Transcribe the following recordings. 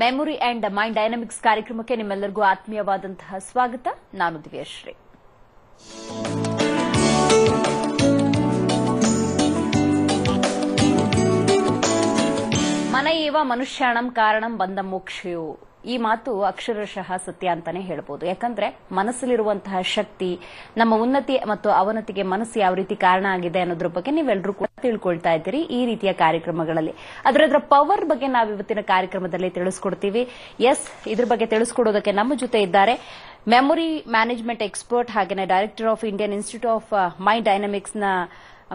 Memory and mind dynamics ಕಾರ್ಯಕ್ರಮಕ್ಕೆ ನಿಮ್ಮೆಲ್ಲರಿಗೂ ಆತ್ಮೀಯವಾದಂತಹ ಸ್ವಾಗತ. ನಾನು ದಿವ್ಯಶ್ರೀ. ಮನಯೇವ ಮನುಷ್ಯಾಣಂ ಕಾರಣಂ ಬಂದ ಮೋಕ್ಷಯು. ಈ ಮಾತು ಅಕ್ಷರಶಃ ಸತ್ಯ ಅಂತಾನೆ ಹೇಳ್ಬೋದು. ಯಾಕಂದ್ರೆ ಮನಸ್ಸಲ್ಲಿರುವಂತಹ ಶಕ್ತಿ, ನಮ್ಮ ಉನ್ನತಿ ಮತ್ತು ಅವನತಿಗೆ ಮನಸ್ಸು ಯಾವ ರೀತಿ ಕಾರಣ ಆಗಿದೆ ಅನ್ನೋದ್ರ ಬಗ್ಗೆ ನೀವೆಲ್ಲರೂ ಕೂಡ ತಿಳ್ಕೊಳ್ತಾ ಇದ್ದೀರಿ ಈ ರೀತಿಯ ಕಾರ್ಯಕ್ರಮಗಳಲ್ಲಿ. ಅದರ ಅದರ ಪವರ್ ಬಗ್ಗೆ ನಾವು ಇವತ್ತಿನ ಕಾರ್ಯಕ್ರಮದಲ್ಲಿ ತಿಳಿಸ್ಕೊಡ್ತೀವಿ. ಎಸ್ ಇದ್ರ ಬಗ್ಗೆ ತಿಳಿಸ್ಕೊಡೋದಕ್ಕೆ ನಮ್ಮ ಜೊತೆ ಇದ್ದಾರೆ ಮೆಮೊರಿ ಮ್ಯಾನೇಜ್ಮೆಂಟ್ ಎಕ್ಸ್ಪರ್ಟ್ ಹಾಗೆಯೇ director of Indian institute of mind ಡೈನಾಮಿಕ್ಸ್ನ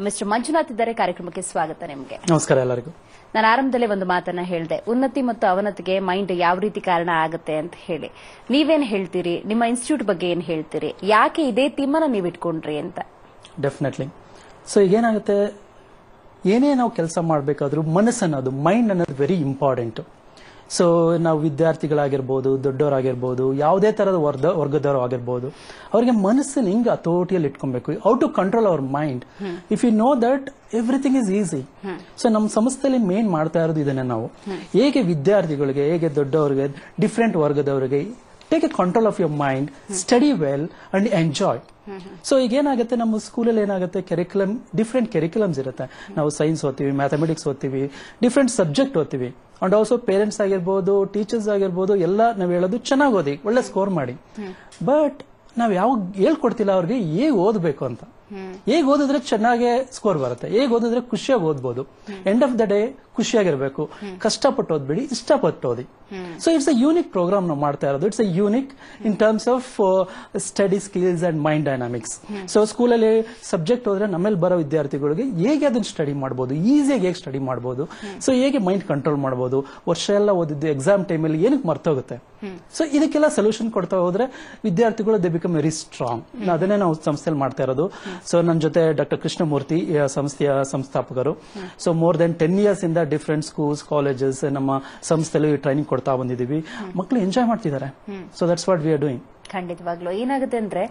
mister Manjunath ಇದ್ದಾರೆ. ಕಾರ್ಯಕ್ರಮಕ್ಕೆ ಸ್ವಾಗತ ನಿಮಗೆ. ನಮಸ್ಕಾರ ಎಲ್ಲರಿಗೂ. ನಾನು ಆರಂಭದಲ್ಲೇ ಒಂದು ಮಾತನ್ನ ಹೇಳಿದೆ. ಉನ್ನತಿ ಮತ್ತು ಅವನತಿಗೆ ಮೈಂಡ್ ಯಾವ ರೀತಿ ಕಾರಣ ಆಗುತ್ತೆ ಅಂತ ಹೇಳಿ. ನೀವೇನ್ ಹೇಳ್ತೀರಿ? ನಿಮ್ಮ ಇನ್ಸ್ಟಿಟ್ಯೂಟ್ ಬಗ್ಗೆ ಏನ್ ಹೇಳ್ತೀರಿ? ಯಾಕೆ ಇದೇ ತೀಮನ ನೀವು ಇಟ್ಕೊಂಡ್ರಿ ಅಂತ? ಡೆಫಿನೆಟ್ಲಿ ಸೊ ಈಗ ಏನಾಗುತ್ತೆ? ಏನೇ ನಾವು ಕೆಲಸ ಮಾಡಬೇಕಾದ್ರೂ ಮನಸ್ಸು ಅನ್ನೋದು ಮೈಂಡ್ ಅನ್ನೋದು ವೆರಿ ಇಂಪಾರ್ಟೆಂಟ್ ಸೊ ನಾವು ವಿದ್ಯಾರ್ಥಿಗಳಾಗಿರ್ಬೋದು, ದೊಡ್ಡವರಾಗಿರ್ಬೋದು, ಯಾವುದೇ ತರದ ವರ್ಗ ವರ್ಗದವರು ಆಗಿರ್ಬೋದು, ಅವ್ರಿಗೆ ಮನಸ್ಸನ್ನು ಹಿಂಗೆ ಹತೋಟಿಯಲ್ಲಿ ಇಟ್ಕೊಬೇಕು. How to control our mind if you know that everything is easy so ನಮ್ಮ ಸಂಸ್ಥೆಯಲ್ಲಿ ಮೇನ್ ಮಾಡ್ತಾ ಇರೋದು ಇದನ್ನೇ ನಾವು. ಹೇಗೆ ವಿದ್ಯಾರ್ಥಿಗಳಿಗೆ, ಹೇಗೆ ದೊಡ್ಡವರಿಗೆ ಡಿಫ್ರೆಂಟ್ ವರ್ಗದವರಿಗೆ take a control of your mind study well and enjoy so ಈಗ ಏನಾಗುತ್ತೆ, ನಮ್ಮ ಸ್ಕೂಲಲ್ಲಿ ಏನಾಗುತ್ತೆ ಕೆರಿಕ್ಯುಲಮ್ ಡಿಫ್ರೆಂಟ್ ಕೆರಿಕ್ಯುಲಮ್ಸ್ ಇರುತ್ತೆ. ನಾವು ಸೈನ್ಸ್ ಓದ್ತೀವಿ ಮ್ಯಾಥಮೆಟಿಕ್ಸ್ ಓದ್ತೀವಿ ಡಿಫ್ರೆಂಟ್ ಸಬ್ಜೆಕ್ಟ್ ಓದ್ತೀವಿ. ಅಂಡ್ ಆಲ್ಸೋ ಪೇರೆಂಟ್ಸ್ ಆಗಿರ್ಬೋದು ಟೀಚರ್ಸ್ ಆಗಿರ್ಬೋದು ಎಲ್ಲ ನಾವು ಹೇಳೋದು ಚೆನ್ನಾಗಿ ಓದಿ ಒಳ್ಳೆ ಸ್ಕೋರ್ ಮಾಡಿ. ಬಟ್ ನಾವು ಯಾವಾಗ ಹೇಳ್ಕೊಡ್ತಿಲ್ಲ ಅವ್ರಿಗೆ ಹೇಗೆ ಓದಬೇಕು ಅಂತ. ಹೇಗೆ ಓದಿದ್ರೆ ಚೆನ್ನಾಗೆ ಸ್ಕೋರ್ ಬರುತ್ತೆ, ಹೇಗೆ ಓದಿದ್ರೆ ಖುಷಿಯಾಗಿ ಓದ್ಬೋದು. ಎಂಡ್ ಆಫ್ ದ ಡೇ ಖುಷಿಯಾಗಿರ್ಬೇಕು. ಕಷ್ಟಪಟ್ಟು ಓದ್ಬೇಡಿ, ಇಷ್ಟಪಟ್ಟು ಓದಿ. So it's a unique program ನಾವು ಮಾಡ್ತಾ ಇರೋದು. It's a unique in terms of study skills and mind dynamics so ಸ್ಕೂಲಲ್ಲಿ ಸಬ್ಜೆಕ್ಟ್ ಹೋದ್ರೆ ನಮ್ಮಲ್ಲಿ ಬರೋ ವಿದ್ಯಾರ್ಥಿಗಳಿಗೆ ಹೇಗೆ ಅದನ್ನ ಸ್ಟಡಿ ಮಾಡ್ಬೋದು ಈಸಿಯಾಗಿ ಹೇಗೆ ಸ್ಟಡಿ ಮಾಡ್ಬೋದು. ಸೊ ಹೇಗೆ ಮೈಂಡ್ ಕಂಟ್ರೋಲ್ ಮಾಡ್ಬೋದು. ವರ್ಷ ಎಲ್ಲ ಓದಿದ್ದು ಎಕ್ಸಾಮ್ ಟೈಮಲ್ಲಿ ಏನಕ್ಕೆ ಮರ್ತೋಗುತ್ತೆ. ಸೊ ಇದಕ್ಕೆಲ್ಲ ಸೊಲ್ಯೂಷನ್ ಕೊಡ್ತಾ ಹೋದ್ರೆ ವಿದ್ಯಾರ್ಥಿಗಳು ದೇ ಬಿಕಮ್ ವೆರಿ ಸ್ಟ್ರಾಂಗ್ ಅದನ್ನೇ ನಾವು ಸಂಸ್ಥೆಯಲ್ಲಿ ಮಾಡ್ತಾ ಇರೋದು. ಸೊ ನನ್ನ ಜೊತೆ ಡಾಕ್ಟರ್ ಕೃಷ್ಣಮೂರ್ತಿ ಸಂಸ್ಥೆಯ ಸಂಸ್ಥಾಪಕರು. So more than ten years ಇಂದ ಡಿಫ್ರೆಂಟ್ ಸ್ಕೂಲ್ಸ್ ಕಾಲೇಜಸ್ ನಮ್ಮ ಸಂಸ್ಥೆಯಲ್ಲಿ ಟ್ರೈನಿಂಗ್ ಕೊಡ್ತಾ ಬಂದಿದ್ದೀವಿ. ಮಕ್ಕಳು ಎಂಜಾಯ್ ಮಾಡ್ತಿದ್ದಾರೆ. So that's what we are doing ಖಂಡಿತವಾಗ್ಲು. ಏನಾಗುತ್ತೆ ಅಂದ್ರೆ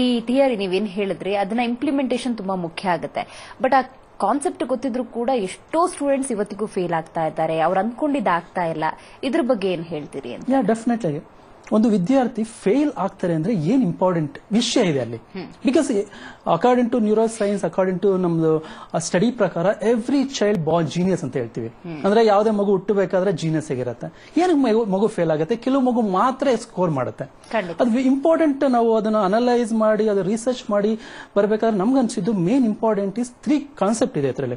ಈ ಥಿಯರಿ ನೀವೇನ್ ಹೇಳಿದ್ರಿ ಅದನ್ನ ಇಂಪ್ಲಿಮೆಂಟೇಷನ್ ತುಂಬಾ ಮುಖ್ಯ ಆಗುತ್ತೆ. ಬಟ್ ಆ ಕಾನ್ಸೆಪ್ಟ್ ಗೊತ್ತಿದ್ರು ಕೂಡ ಎಷ್ಟೋ ಸ್ಟೂಡೆಂಟ್ಸ್ ಇವತ್ತಿಗೂ ಫೇಲ್ ಆಗ್ತಾ ಇದ್ದಾರೆ. ಅವ್ರು ಅನ್ಕೊಂಡಿದ್ದಾಗ್ತಾ ಇಲ್ಲ. ಇದ್ರ ಬಗ್ಗೆ ಏನ್ ಹೇಳ್ತೀರಿ ಅಂತ? ಡೆಫಿನೆಟ್ಲಿ ಒಂದು ವಿದ್ಯಾರ್ಥಿ ಫೇಲ್ ಆಗ್ತಾರೆ ಅಂದ್ರೆ ಏನ್ ಇಂಪಾರ್ಟೆಂಟ್ ವಿಷಯ ಇದೆ ಅಲ್ಲಿ? Because according to neuro science according to ನಮ್ದು ಸ್ಟಡಿ ಪ್ರಕಾರ ಎವ್ರಿ ಚೈಲ್ಡ್ ಬಾಲ್ ಜೀನಿಯಸ್ ಅಂತ ಹೇಳ್ತೀವಿ. ಅಂದ್ರೆ ಯಾವುದೇ ಮಗು ಹುಟ್ಟಬೇಕಾದ್ರೆ ಜೀನಿಯಸ್ ಆಗಿರುತ್ತೆ. ಏನಕ್ಕೆ ಮಗು- ಫೇಲ್ ಆಗುತ್ತೆ? ಕೆಲವು ಮಗು ಮಾತ್ರ ಸ್ಕೋರ್ ಮಾಡುತ್ತೆ. ಅದು ಇಂಪಾರ್ಟೆಂಟ್ ನಾವು ಅದನ್ನ ಅನಲೈಸ್ ಮಾಡಿ ಅದು ರಿಸರ್ಚ್ ಮಾಡಿ ಬರಬೇಕಾದ್ರೆ ನಮ್ಗೆ ಅನ್ಸಿದ್ದು main important is three concept ಇದೆ ಅದರಲ್ಲಿ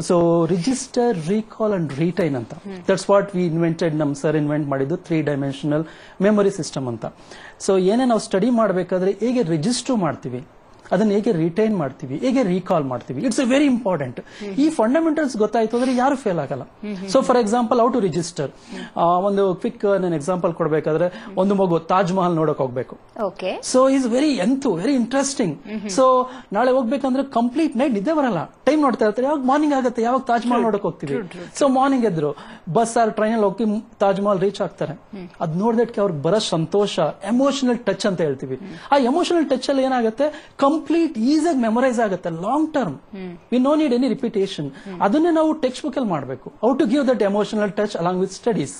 so register recall and retain ಅಂತ. ದಟ್ಸ್ ವಾಟ್ ವಿ ಇನ್ವೆಂಟೆಡ್ ನಮ್ ಸರ್ ಇನ್ವೆಂಟ್ ಮಾಡಿದ್ದು ತ್ರೀ ಡೈಮೆನ್ಷನಲ್ ಮೆಮೊರಿ ಸಿಸ್ಟಮ್ ಅಂತ. ಸೊ ಏನೇ ನಾವು ಸ್ಟಡಿ ಮಾಡಬೇಕಾದ್ರೆ ಹೇಗೆ ರಿಜಿಸ್ಟರ್ ಮಾಡ್ತೀವಿ. ಅದನ್ನ ಹೇಗೆ ರಿಟೈನ್ ಮಾಡ್ತೀವಿ ಹೇಗೆ ರೀಕಾಲ್ ಮಾಡ್ತೀವಿ. ಇಟ್ಸ್ ಎ ವೆರಿ ಇಂಪಾರ್ಟೆಂಟ್ ಈ ಫಂಡಮೆಂಟಲ್ಸ್ ಗೊತ್ತಾಯ್ತು ಅಂದ್ರೆ ಯಾರು ಫೇಲ್ ಆಗಲ್ಲ. So for example how to register ಒಂದು ಕ್ವಿಕ್ ನಾನು ಎಕ್ಸಾಂಪಲ್ ಕೊಡಬೇಕಾದ್ರೆ ಒಂದು ಮಗು ತಾಜ್ ಮಹಲ್ ನೋಡಕ್ ಹೋಗ್ಬೇಕು. ಸೊ ಈಸ್ ವೆರಿ ಎಂತು ವೆರಿ ಇಂಟ್ರೆಸ್ಟಿಂಗ್ ಸೊ ನಾಳೆ ಹೋಗ್ಬೇಕಂದ್ರೆ ಕಂಪ್ಲೀಟ್ ನೈಟ್ ನಿದ್ದೆ ಬರಲ್ಲ. ಟೈಮ್ ನೋಡ್ತಾ ಇರ್ತಾರೆ. ಯಾವಾಗ ಮಾರ್ನಿಂಗ್ ಆಗುತ್ತೆ ಯಾವಾಗ ತಾಜ್ ಮಹಲ್ ನೋಡಕ್ ಹೋಗ್ತೀವಿ. ಸೊ ಮಾರ್ನಿಂಗ್ ಎದ್ರು ಬಸ್ ಆರ್ ಟ್ರೈನ್ ಅಲ್ಲಿ ಹೋಗಿ ತಾಜ್ ಮಹಲ್ ರೀಚ್ ಆಗ್ತಾರೆ. ಅದ್ ನೋಡ್ದಕ್ಕೆ ಅವ್ರಿಗೆ ಬರೋ ಸಂತೋಷ ಎಮೋಷನಲ್ ಟಚ್ ಅಂತ ಹೇಳ್ತೀವಿ. ಆ ಎಮೋಷನಲ್ ಟಚ್ ಅಲ್ಲಿ ಏನಾಗುತ್ತೆ? ಕಂಪ್ಲೀಟ್ ಈಸಿಯಾಗಿ ಮೆಮೊರೈಸ್ ಆಗುತ್ತೆ long term we no need any repetition ಅದನ್ನೇ ನಾವು ಟೆಕ್ಸ್ಟ್ ಬುಕ್ ಅಲ್ಲಿ ಮಾಡಬೇಕು. How to give that emotional touch along with studies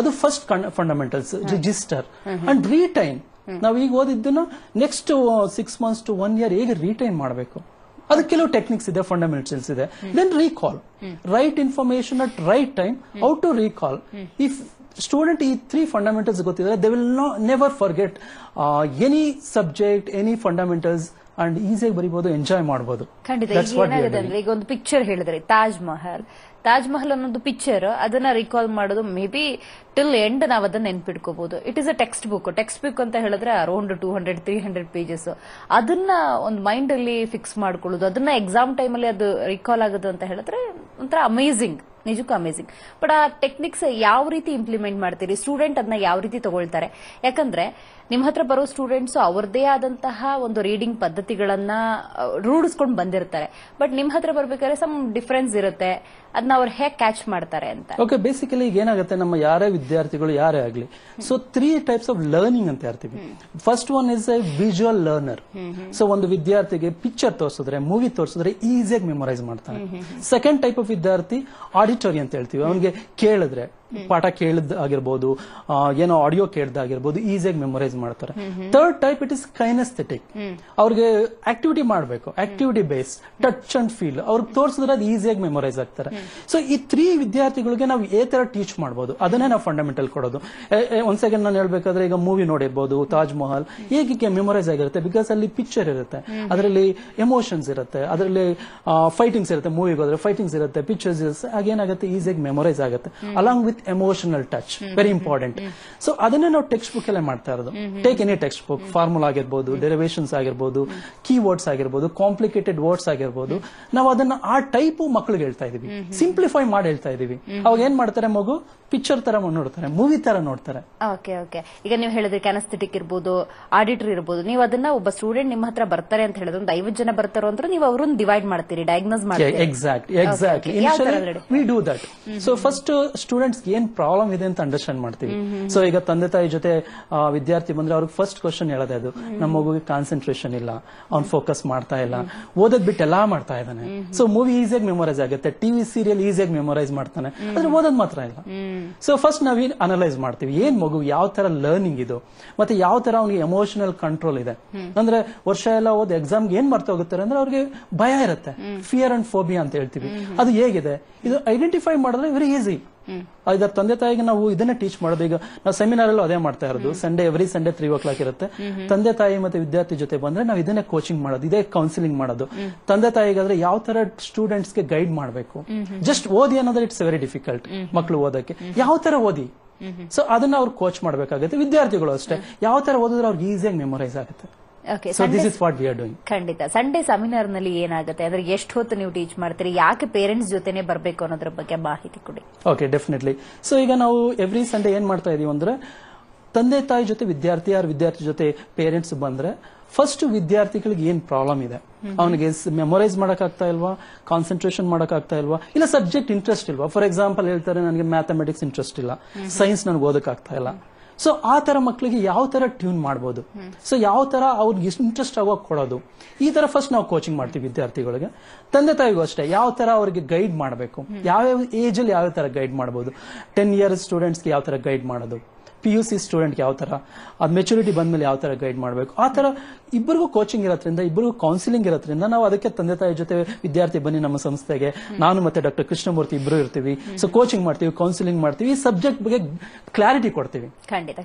ಅದು first fundamentals register and retain ನಾವು ಈಗ ಓದಿದ್ದನ್ನ next six months to one year ಹೇಗೆ ರೀಟೈನ್ ಮಾಡಬೇಕು? ಅದಕ್ಕೆ ಕೆಲವು ಟೆಕ್ನಿಕ್ಸ್ ಇದೆ ಫಂಡಮೆಂಟಲ್ಸ್ ಇದೆ. Then recall right information at right time how to recall if student ಈ ತ್ರೀ ಫಂಡಮೆಂಟಲ್ಸ್ ಗೊತ್ತಿದ್ರೆ they will no never forget any subject any fundamentals and ಈಸಿಯಾಗಿ ಬರಿಬಹುದು ಎಂಜಾಯ್ ಮಾಡಬಹುದು ಖಂಡಿತ ಈಗ ಒಂದು ಪಿಕ್ಚರ್ ಹೇಳಿದ್ರೆ ತಾಜ್ ಮಹಲ್ ತಾಜ್ ಮಹಲ್ ಅನ್ನೋದು ಪಿಕ್ಚರ್ ಅದನ್ನ ರಿಕಾಲ್ ಮಾಡೋದು ಮೇ ಬಿ ಟಿಲ್ ಎಂಡ್ ನಾವು ಅದನ್ನ ನೆನ್ಪಿಟ್ಕೋಬಹುದು it is a textbook textbook ಅಂತ ಹೇಳಿದ್ರೆ around two hundred three hundred pages ಅದನ್ನ ಒಂದು ಮೈಂಡ್ ಅಲ್ಲಿ ಫಿಕ್ಸ್ ಮಾಡ್ಕೊಳ್ಳೋದು. ಅದನ್ನ ಎಕ್ಸಾಮ್ ಟೈಮ್ ಅಲ್ಲಿ ಅದು ರಿಕಾಲ್ ಆಗೋದು ಅಂತ ಹೇಳಿದ್ರೆ ಒಂಥರ ಅಮೇಸಿಂಗ್ ನಿಜಕ್ಕೂ ಅಮೇಸಿಂಗ್ ಬಟ್ ಆ ಟೆಕ್ನಿಕ್ಸ್ ಯಾವ ರೀತಿ ಇಂಪ್ಲಿಮೆಂಟ್ ಮಾಡ್ತೀರಿ? ಸ್ಟೂಡೆಂಟ್ ಅದನ್ನ ಯಾವ ರೀತಿ ತಗೊಳ್ತಾರೆ? ಯಾಕಂದ್ರೆ ನಿಮ್ಮ ಹತ್ರ ಬರೋ ಸ್ಟೂಡೆಂಟ್ಸ್ ಅವರದೇ ಆದಂತಹ ಒಂದು ರೀಡಿಂಗ್ ಪದ್ಧತಿಗಳನ್ನ ರೂಢಿಸ್ಕೊಂಡು ಬಂದಿರ್ತಾರೆ. ಬಟ್ ನಿಮ್ ಹತ್ರ ಬರ್ಬೇಕಾದ್ರೆ ಸಮ್ ಡಿಫ್ರೆನ್ಸ್ ಇರುತ್ತೆ. ಅದನ್ನ ಅವ್ರು ಹೇಗೆ ಕ್ಯಾಚ್ ಮಾಡ್ತಾರೆ ಅಂತ. ಓಕೆ ಬೇಸಿಕಲಿ ಈಗ ಏನಾಗುತ್ತೆ? ನಮ್ಮ ಯಾರೇ ವಿದ್ಯಾರ್ಥಿಗಳು ಯಾರೇ ಆಗಲಿ. So three types of learning ಅಂತ ಇರ್ತೀವಿ first one is a visual learner so ಒಂದು ವಿದ್ಯಾರ್ಥಿಗೆ ಪಿಕ್ಚರ್ ತೋರಿಸಿದ್ರೆ ಮೂವಿ ತೋರಿಸಿದ್ರೆ ಈಸಿಯಾಗಿ ಮೆಮೊರೈಸ್ ಮಾಡ್ತಾನೆ. ಸೆಕೆಂಡ್ ಟೈಪ್ ಆಫ್ ವಿದ್ಯಾರ್ಥಿ ಆಡಿಟೋರಿ ಅಂತ ಹೇಳ್ತೀವಿ. ಅವನಿಗೆ ಕೇಳಿದ್ರೆ ಪಾಠ ಕೇಳಿದ್ದಾಗಿರ್ಬೋದು ಆಗಿರ್ಬೋದು ಏನೋ ಆಡಿಯೋ ಕೇಳ್ದಾಗಿರ್ಬೋದು ಈಸಿಯಾಗಿ ಮೆಮೊರೈಸ್ ಮಾಡ್ತಾರೆ. Third type it is kinesthetic ಅವ್ರಿಗೆ ಆಕ್ಟಿವಿಟಿ ಮಾಡಬೇಕು activity based touch and feel ಅವ್ರಿಗೆ ತೋರಿಸಿದ್ರೆ ಅದು ಈಸಿಯಾಗಿ ಮೆಮೊರೈಸ್ ಆಗ್ತಾರೆ. ಸೊ ಈ ತ್ರೀ ವಿದ್ಯಾರ್ಥಿಗಳಿಗೆ ನಾವು ಏ ತರ ಟೀಚ್ ಮಾಡಬಹುದು ಅದನ್ನೇ ನಾವು ಫಂಡಮೆಂಟಲ್ ಕೊಡೋದು. ಒಂದ್ ಸೆಕೆಂಡ್ ನಾನು ಹೇಳ್ಬೇಕಾದ್ರೆ ಈಗ ಮೂವಿ ನೋಡಿರ್ಬೋದು ತಾಜ್ ಮಹಲ್ ಹೇಗೆ ಮೆಮೊರೈಸ್ ಆಗಿರುತ್ತೆ? ಬಿಕಾಸ್ ಅಲ್ಲಿ ಪಿಕ್ಚರ್ ಇರುತ್ತೆ. ಅದರಲ್ಲಿ ಎಮೋಷನ್ಸ್ ಇರುತ್ತೆ. ಅದರಲ್ಲಿ ಫೈಟಿಂಗ್ಸ್ ಇರುತ್ತೆ. ಮೂವಿಗೆ ಹೋದ್ರೆ ಫೈಟಿಂಗ್ಸ್ ಇರುತ್ತೆ ಪಿಕ್ಚರ್ಸ್ ಇರುತ್ತೆ. ಆಗೇನಾಗುತ್ತೆ ಈಸಿಯಾಗಿ ಮೆಮೊರೈಸ್ ಆಗುತ್ತೆ. Along with emotional touch very important so ಅದನ್ನೇ ನಾವು ಟೆಕ್ಸ್ಟ್ ಬುಕ್ ಅಲ್ಲೇ ಮಾಡ್ತಾ ಇರೋದು. Take any textbook formula ಆಗಿರ್ಬೋದು ಡೆರಿವೇಶನ್ಸ್ ಆಗಿರ್ಬೋದು ಕೀ ವರ್ಡ್ಸ್ ಆಗಿರ್ಬೋದು ಕಾಂಪ್ಲಿಕೇಟೆಡ್ ವರ್ಡ್ಸ್ ಆಗಿರ್ಬೋದು. ನಾವು ಅದನ್ನ ಆ ಟೈಪ್ ಮಕ್ಳಿಗೆ ಹೇಳ್ತಾ ಇದೀವಿ. ಸಿಂಪ್ಲಿಫೈ ಮಾಡಿ ಹೇಳ್ತಾ ಇದೀವಿ. ಅವಾಗ ಏನ್ ಮಾಡ್ತಾರೆ ಮಗು? ಪಿಕ್ಚರ್ ತರ ನೋಡ್ತಾರೆ ಮೂವಿ ತರ ನೋಡ್ತಾರೆ. ಓಕೆ ಓಕೆ ಈಗ ನೀವು ಹೇಳಿದ್ರೆ ಕ್ಯಾನಸ್ಥೆಟಿಕ್ ಇರ್ಬೋದು ಆಡಿಟರ್ ಇರ್ಬೋದು ನೀವು ಅದನ್ನ ಒಬ್ಬ ಸ್ಟೂಡೆಂಟ್ ನಿಮ್ಮ ಹತ್ರ ಬರ್ತಾರೆ ಅಂತ ಹೇಳಿದ್ರೆ ಒಂದು ಐವತ್ತು ಜನ ಬರ್ತಾರೋ ಅಂದ್ರೆ ನೀವು ಅವ್ರನ್ನ ಡಿವೈಡ್ ಮಾಡ್ತೀರಿ ಡಯಾಗ್ನೋಸ್ ಮಾಡ್ತೀರಿ. Exact initially we do that so first students ಏನ್ ಪ್ರಾಬ್ಲಮ್ ಇದೆ ಅಂತ ಅಂಡರ್ಸ್ಟ್ಯಾಂಡ್ ಮಾಡ್ತೀವಿ. ಸೊ ಈಗ ತಂದೆ ತಾಯಿ ಜೊತೆ ವಿದ್ಯಾರ್ಥಿ ಬಂದ್ರೆ ಅವ್ರಿಗೆ ಫಸ್ಟ್ ಕ್ವಶನ್ ಹೇಳೋದೇ ಅದು. ನಮ್ಮ ಮಗುಗೆ ಕಾನ್ಸಂಟ್ರೇಷನ್ ಇಲ್ಲ. ಅವ್ನ್ ಫೋಕಸ್ ಮಾಡ್ತಾ ಇಲ್ಲ. ಓದೋದ್ ಬಿಟ್ಟು ಎಲ್ಲಾ ಮಾಡ್ತಾ ಇದ್ದಾನೆ. ಸೊ ಮೂವಿ ಈಸಿಯಾಗಿ ಮೆಮೊರೈಸ್ ಆಗುತ್ತೆ. ಟಿವಿ ಸೀರಿಯಲ್ ಈಸಿಯಾಗಿ ಮೆಮೊರೈಸ್ ಮಾಡ್ತಾನೆ. ಆದ್ರೆ ಓದೋದ್ ಮಾತ್ರ ಇಲ್ಲ. ಸೊ ಫಸ್ಟ್ ನಾವ್ ಅನಲೈಸ್ ಮಾಡ್ತೀವಿ. ಏನ್ ಮಗು ಯಾವ ತರ ಲರ್ನಿಂಗ್ ಇದು? ಮತ್ತೆ ಯಾವ ತರ ಅವ್ನಿಗೆ ಎಮೋಷನಲ್ ಕಂಟ್ರೋಲ್ ಇದೆ? ಅಂದ್ರೆ ವರ್ಷ ಎಲ್ಲ ಓದ್ ಎಕ್ಸಾಮ್ಗೆ ಏನ್ ಮಾಡ್ತಾ ಹೋಗುತ್ತಾರೆ ಅಂದ್ರೆ ಅವ್ರಿಗೆ ಭಯ ಇರುತ್ತೆ. ಫಿಯರ್ ಅಂಡ್ ಫೋಬಿಯಾ ಅಂತ ಹೇಳ್ತೀವಿ. ಅದು ಹೇಗಿದೆ? ಇದು ಐಡೆಂಟಿಫೈ ಮಾಡಿದ್ರೆ ವೆರಿ ಈಸಿ ಇದರ ತಂದೆ ತಾಯಿಗೆ ನಾವು ಇದನ್ನೇ ಟೀಚ್ ಮಾಡೋದು. ಈಗ ನಾವು ಸೆಮಿನಾರ್ ಅಲ್ಲೂ ಅದೇ ಮಾಡ್ತಾ ಇರೋದು. Sunday every Sunday three o'clock ಇರುತ್ತೆ. ತಂದೆ ತಾಯಿ ಮತ್ತೆ ವಿದ್ಯಾರ್ಥಿ ಜೊತೆ ಬಂದ್ರೆ ನಾವು ಇದನ್ನೇ ಕೋಚಿಂಗ್ ಮಾಡೋದು. ಇದೇ ಕೌನ್ಸಿಲಿಂಗ್ ಮಾಡೋದು. ತಂದೆ ತಾಯಿಗಾದ್ರೆ ಯಾವ ತರ ಸ್ಟೂಡೆಂಟ್ಸ್ಗೆ ಗೈಡ್ ಮಾಡಬೇಕು? ಜಸ್ಟ್ ಓದಿ ಅನ್ನೋದ್ರೆ ಇಟ್ಸ್ ವೆರಿ ಡಿಫಿಕಲ್ಟ್ ಮಕ್ಕಳು ಓದಕ್ಕೆ. ಯಾವ ತರ ಓದಿ? ಸೊ ಅದನ್ನ ಅವ್ರು ಕೋಚ್ ಮಾಡಬೇಕಾಗುತ್ತೆ. ವಿದ್ಯಾರ್ಥಿಗಳು ಅಷ್ಟೇ. ಯಾವ ತರ ಓದಿದ್ರೆ ಅವ್ರಿಗೆ ಈಸಿಯಾಗಿ ಮೆಮೊರೈಸ್ ಆಗುತ್ತೆ. So this is what we are doing ಖಂಡಿತ. ಸಂಡೇ ಸೆಮಿನಾರ್ನಲ್ಲಿ ಏನಾಗುತ್ತೆ? ಅಂದ್ರೆ ಎಷ್ಟು ಹೊತ್ತು ನೀವು ಟೀಚ್ ಮಾಡ್ತೀರಿ? ಯಾಕೆ ಪೇರೆಂಟ್ಸ್ ಜೊತೆನೆ ಬರಬೇಕು ಅನ್ನೋದ್ರ ಬಗ್ಗೆ ಮಾಹಿತಿ ಕೊಡಿ. ಓಕೆ ಡೆಫಿನೆಟ್ಲಿ ಸೊ ಈಗ ನಾವು ಎವ್ರಿ ಸಂಡೇ ಏನ್ ಮಾಡ್ತಾ ಇದೀವಿ ಅಂದ್ರೆ ತಂದೆ ತಾಯಿ ಜೊತೆ ವಿದ್ಯಾರ್ಥಿ ಯಾರು ವಿದ್ಯಾರ್ಥಿ ಜೊತೆ ಪೇರೆಂಟ್ಸ್ ಬಂದ್ರೆ ಫಸ್ಟ್ ವಿದ್ಯಾರ್ಥಿಗಳಿಗೆ ಏನ್ ಪ್ರಾಬ್ಲಮ್ ಇದೆ? ಅವನಿಗೆ ಮೆಮೊರೈಸ್ ಮಾಡಕ್ಕಾಗ್ತಾ ಇಲ್ವಾ? ಕಾನ್ಸಂಟ್ರೇಷನ್ ಮಾಡಕ್ಕಾಗ್ತಾ ಇಲ್ವಾ? ಇಲ್ಲ ಸಬ್ಜೆಕ್ಟ್ ಇಂಟ್ರೆಸ್ಟ್ ಇಲ್ವಾ? ಫಾರ್ ಎಕ್ಸಾಂಪಲ್ ಹೇಳ್ತಾರೆ ನನಗೆ ಮ್ಯಾಥಮೆಟಿಕ್ಸ್ ಇಂಟ್ರೆಸ್ಟ್ ಇಲ್ಲ. ಸೈನ್ಸ್ ನನಗೆ ಓದಕ್ಕಾಗ್ತಾ ಇಲ್ಲ. ಸೊ ಆ ತರ ಮಕ್ಕಳಿಗೆ ಯಾವ ತರ ಟ್ಯೂನ್ ಮಾಡ್ಬೋದು? ಸೊ ಯಾವ ತರ ಅವ್ರಿಗೆ ಇಂಟ್ರೆಸ್ಟ್ ಆಗೋಕ್ ಕೊಡೋದು? ಈ ತರ ಫಸ್ಟ್ ನಾವು ಕೋಚಿಂಗ್ ಮಾಡ್ತೀವಿ ವಿದ್ಯಾರ್ಥಿಗಳಿಗೆ. ತಂದೆ ತಾಯಿಗೂ ಅಷ್ಟೇ, ಯಾವ ತರ ಅವ್ರಿಗೆ ಗೈಡ್ ಮಾಡಬೇಕು? ಯಾವ್ಯಾವ ಏಜ್ ಅಲ್ಲಿ ಯಾವ ತರ ಗೈಡ್ ಮಾಡಬಹುದು ಟೆನ್ ಇಯರ್ಸ್ ಸ್ಟೂಡೆಂಟ್ಸ್ಗೆ ಯಾವ ತರ ಗೈಡ್ ಮಾಡೋದು? ಪಿ ಯು ಸಿ ಸ್ಟೂಡೆಂಟ್ ಯಾವ ತರ ಅದ್ ಮೆಚುರಿಟಿ ಬಂದ್ಮೇಲೆ ಯಾವ ತರ ಗೈಡ್ ಮಾಡಬೇಕು. ಆ ತರ ಇಬ್ಬರಿಗೂ ಕೋಚಿಂಗ್ ಇರೋದ್ರಿಂದ ಇಬ್ಬರಿಗೂ ಕೌನ್ಸಿಲಿಂಗ್ ಇರೋದ್ರಿಂದ ನಾವು ಅದಕ್ಕೆ ತಂದೆ ತಾಯಿ ಜೊತೆ ವಿದ್ಯಾರ್ಥಿ ಬನ್ನಿ ನಮ್ಮ ಸಂಸ್ಥೆಗೆ. ನಾನು ಮತ್ತೆ ಡಾಕ್ಟರ್ ಕೃಷ್ಣಮೂರ್ತಿ ಇಬ್ಬರು ಇರ್ತೀವಿ. ಸೊ ಕೋಚಿಂಗ್ ಮಾಡ್ತೀವಿ ಕೌನ್ಸಿಲಿಂಗ್ ಮಾಡ್ತೀವಿ ಈ ಸಬ್ಜೆಕ್ಟ್ ಬಗ್ಗೆ ಕ್ಲಾರಿಟಿ ಕೊಡ್ತೀವಿ. ಖಂಡಿತ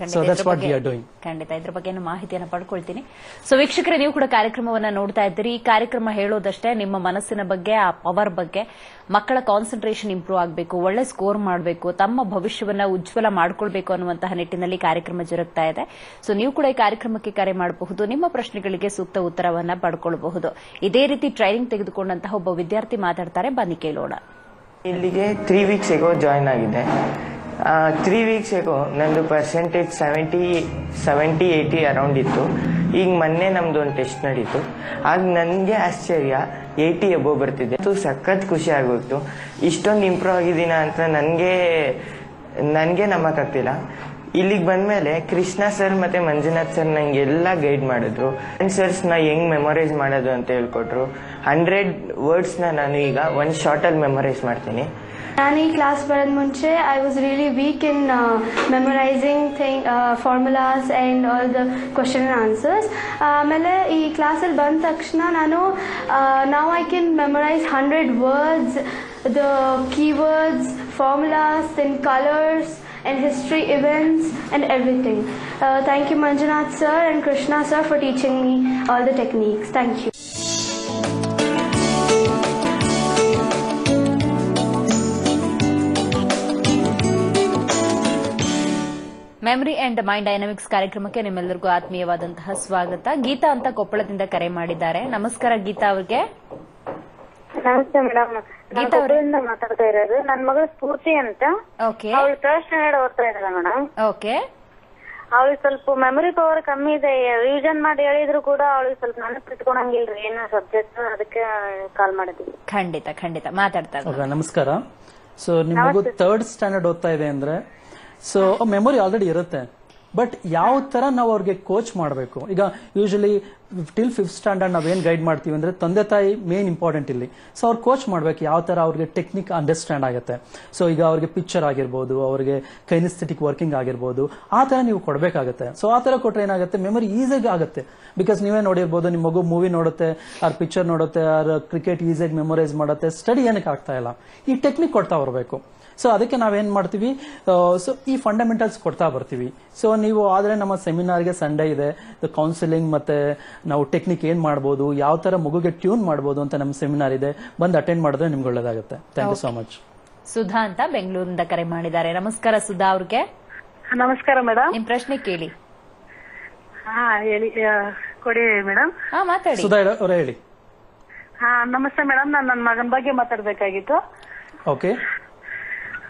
ಖಂಡಿತ. ಇದ್ರ ಬಗ್ಗೆ ಮಾಹಿತಿಯನ್ನು ಪಡ್ಕೊಳ್ತೀನಿ. ಸೊ ವೀಕ್ಷಕರೇ ನೀವು ಕೂಡ ಕಾರ್ಯಕ್ರಮವನ್ನ ನೋಡ್ತಾ ಇದ್ದೀರಿ. ಈ ಕಾರ್ಯಕ್ರಮ ಹೇಳೋದಷ್ಟೇ ನಿಮ್ಮ ಮನಸ್ಸಿನ ಬಗ್ಗೆ ಆ ಪವರ್ ಬಗ್ಗೆ. ಮಕ್ಕಳ ಕಾನ್ಸಂಟ್ರೇಷನ್ ಇಂಪ್ರೂವ್ ಆಗಬೇಕು ಒಳ್ಳೆ ಸ್ಕೋರ್ ಮಾಡಬೇಕು ತಮ್ಮ ಭವಿಷ್ಯವನ್ನ ಉಜ್ವಲ ಮಾಡ್ಕೊಳ್ಬೇಕು ಅನ್ನುವಂತಹ ನಿಟ್ಟಿನಲ್ಲಿ ಕಾರ್ಯಕ್ರಮ ಜರುಗ್ತಾ ಇದೆ. ಸೊ ನೀವು ಕೂಡ ಈ ಕಾರ್ಯಕ್ರಮಕ್ಕೆ ಕರೆ ಮಾಡಬಹುದು. ನಿಮ್ಮ ಪ್ರಶ್ನೆಗಳಿಗೆ ಸೂಕ್ತ ಉತ್ತರವನ್ನು ಪಡ್ಕೊಳ್ಬಹುದು. ಇದೇ ರೀತಿ ಟ್ರೈನಿಂಗ್ ತೆಗೆದುಕೊಂಡಂತಹ ಒಬ್ಬ ವಿದ್ಯಾರ್ಥಿ ಮಾತಾಡ್ತಾರೆ. ಬನ್ನಿ ಕೇಳೋಣ. ಇಲ್ಲಿಗೆ ತ್ರೀ ವೀಕ್ಸ್ ಎಗೋ ಜಾಯ್ನ್ ಆಗಿದೆ. ತ್ರೀ ವೀಕ್ಸ್ ಎಗೋ ನಂದು percentage seventy seventy eighty around ಇತ್ತು. ಈಗ ಮೊನ್ನೆ ನಮ್ದು ಒಂದು ಟೆಸ್ಟ್ ನಡೀತು. ಆಗ ನನಗೆ ಆಶ್ಚರ್ಯ ಏಯ್ಟಿ ಎಬೋ ಬರ್ತಿದೆ. ಅದು ಸಖತ್ ಖುಷಿ ಆಗೋಯ್ತು. ಇಷ್ಟೊಂದು ಇಂಪ್ರೂವ್ ಆಗಿದ್ದೀನ ಅಂತ ನನಗೆ ನನಗೆ ನಂಬಕ್ಕಾಗ್ತಿಲ್ಲ. ಇಲ್ಲಿಗೆ ಬಂದ್ಮೇಲೆ ಕೃಷ್ಣ ಸರ್ ಮತ್ತೆ ಮಂಜುನಾಥ್ ಸರ್ ನಂಗೆ ಎಲ್ಲ ಗೈಡ್ ಮಾಡಿದ್ರು. ಆನ್ಸರ್ಸ್ನ ಹೆಂಗ್ ಮೆಮೊರೈಸ್ ಮಾಡೋದು ಅಂತ ಹೇಳ್ಕೊಟ್ರು. ಹಂಡ್ರೆಡ್ ವರ್ಡ್ಸ್ನ ನಾನು ಈಗ ಒಂದು ಶಾರ್ಟಲ್ಲಿ ಮೆಮೊರೈಸ್ ಮಾಡ್ತೀನಿ. ನಾನು ಈ ಕ್ಲಾಸ್ ಬರೋದು ಮುಂಚೆ I was really weak in memorising thing formulas and all the question and answers ಆಮೇಲೆ ಈ ಕ್ಲಾಸಲ್ಲಿ ಬಂದ ತಕ್ಷಣ ನಾನು ನಾವು I can memorise hundred words the keywords formulas then colours and history events and everything. Uh, thank you Manjunath sir and Krishna sir for teaching me all the techniques. Thank you. Memory and mind dynamics ಕಾರ್ಯಕ್ರಮಕ್ಕೆ ನಿಮ್ಮೆಲ್ಲರಿಗೂ ಆತ್ಮೀಯವಾದಂತಹ ಸ್ವಾಗತ ಗೀತಾ ಅಂತ ಕೊಪ್ಪಳದಿಂದ ಕರೆ ಮಾಡಿದ್ದಾರೆ ನಮಸ್ಕಾರ ಗೀತಾ ಅವರಿಗೆ ನಮಸ್ತೆ madam Geetha ಮಾತಾಡ್ತಾ ಇರೋದು. ನನ್ ಮಗಳು ಸ್ಫೂರ್ತಿ ಅಂತ. ಓಕೆ. ಅವಳು ಥರ್ಡ್ ಸ್ಟ್ಯಾಂಡರ್ಡ್ ಓದ್ತಾ ಇದ್ದಾಳೆ ಮೇಡಮ್ ಓಕೆ. ಅವಳಿಗೆ ಸ್ವಲ್ಪ ಮೆಮೊರಿ ಪವರ್ ಕಮ್ಮಿ ಇದೆ. ರಿವಿಷನ್ ಮಾಡಿ ಹೇಳಿದ್ರು ಕೂಡ ಅವಳಿಗೆ ಸ್ವಲ್ಪ ನೆನಪು ಇಟ್ಕೊಳಂಗಿಲ್ರಿ ಏನೋ ಸಬ್ಜೆಕ್ಟ್ ಅದಕ್ಕೆ ಕಾಲ್ ಮಾಡಿದ್ವಿ ಖಂಡಿತ ಖಂಡಿತ. ಮಾತಾಡ್ತಾ. ನಮಸ್ಕಾರ. ಸೊ ನಿಮ್ಮ ಮಗು ಥರ್ಡ್ ಸ್ಟ್ಯಾಂಡರ್ಡ್ ಓದ್ತಾ ಇದೆ ಅಂದ್ರೆ ಸೊ ಮೆಮೊರಿ ಆಲ್ರೆಡಿ ಇರುತ್ತೆ. ಬಟ್ ಯಾವ ತರ ನಾವು ಅವ್ರಿಗೆ ಕೋಚ್ ಮಾಡಬೇಕು? ಈಗ ಯೂಶಲಿ ಟಿಲ್ ಫಿಫ್ತ್ ಸ್ಟ್ಯಾಂಡರ್ಡ್ ನಾವೇನ್ ಗೈಡ್ ಮಾಡ್ತೀವಿ ಅಂದರೆ ತಂದೆ ತಾಯಿ ಮೇನ್ ಇಂಪಾರ್ಟೆಂಟ್ ಇಲ್ಲಿ. ಸೊ ಅವ್ರು ಕೋಚ್ ಮಾಡ್ಬೇಕು ಯಾವ ಥರ ಅವ್ರಿಗೆ ಟೆಕ್ನಿಕ್ ಅಂಡರ್ಸ್ಟ್ಯಾಂಡ್ ಆಗುತ್ತೆ. ಸೊ ಈಗ ಅವ್ರಿಗೆ ಪಿಕ್ಚರ್ ಆಗಿರ್ಬೋದು, ಅವ್ರಿಗೆ ಕೈನಿಸ್ಥೆಟಿಕ್ ವರ್ಕಿಂಗ್ ಆಗಿರ್ಬೋದು, ಆ ಥರ ನೀವು ಕೊಡಬೇಕಾಗುತ್ತೆ. ಸೊ ಆ ಥರ ಕೊಟ್ಟರೆ ಏನಾಗುತ್ತೆ? ಮೆಮೊರಿ ಈಸಿಯಾಗಿ ಆಗುತ್ತೆ. ಬಿಕಾಸ್ ನೀವೇ ನೋಡಿರ್ಬೋದು ನಿಮ್ಮ ಮಗು ಮೂವಿ ನೋಡುತ್ತೆ, ಅವ್ರ ಪಿಕ್ಚರ್ ನೋಡುತ್ತೆ, ಅವ್ರ ಕ್ರಿಕೆಟ್ ಈಸಿಯಾಗಿ ಮೆಮೊರೈಸ್ ಮಾಡುತ್ತೆ ಸ್ಟಡಿ ಏನಕ್ಕೆ ಆಗ್ತಾ ಇಲ್ಲ? ಈ ಟೆಕ್ನಿಕ್ ಕೊಡ್ತಾ ಬರಬೇಕು. ಸೊ ಅದಕ್ಕೆ ನಾವೇನ್ ಮಾಡ್ತೀವಿ? ಸೊ ಈ ಫಂಡಮೆಂಟಲ್ಸ್ ಕೊಡ್ತಾ ಬರ್ತೀವಿ. ಸೊ ನೀವು ಆದರೆ ನಮ್ಮ ಸೆಮಿನಾರ್ಗೆ ಸಂಡೇ ಇದೆ. ಕೌನ್ಸಿಲಿಂಗ್ ಮತ್ತೆ ನಾವು ಟೆಕ್ನಿಕ್ ಏನ್ ಮಾಡ್ಬೋದು ಯಾವ ತರ ಮಗುಗೆ ಟ್ಯೂನ್ ಮಾಡ್ಬೋದು ಅಂತ ನಮ್ಮ ಸೆಮಿನಾರ್ ಇದೆ. ಬಂದು ಅಟೆಂಡ್ ಮಾಡಿದ್ರೆ ನಿಮ್ಗೆ ಒಳ್ಳೇದಾಗುತ್ತೆ. Thank you so much Sudha ಅಂತ ಬೆಂಗಳೂರಿಂದ ಕರೆ ಮಾಡಿದ್ದಾರೆ. ನಮಸ್ಕಾರ ಸುಧಾ ಅವ್ರಿಗೆ. ನಮಸ್ಕಾರ ಮೇಡಮ್ ನಿಮ್ ಪ್ರಶ್ನೆ ಕೇಳಿ. ಹಾ ಹೇಳಿ ಕೊಡಿ ಮೇಡಮ್ ಹಾ ಮಾತಾಡಿ. ಸುಧಾ ಅವರೇ ಹೇಳಿ. ಹಾ ನಮಸ್ತೆ ಮೇಡಮ್ ನಾನು ನನ್ನ ಮಗನ ಬಗ್ಗೆ ಮಾತಾಡ್ಬೇಕಾಗಿತ್ತು. ಓಕೆ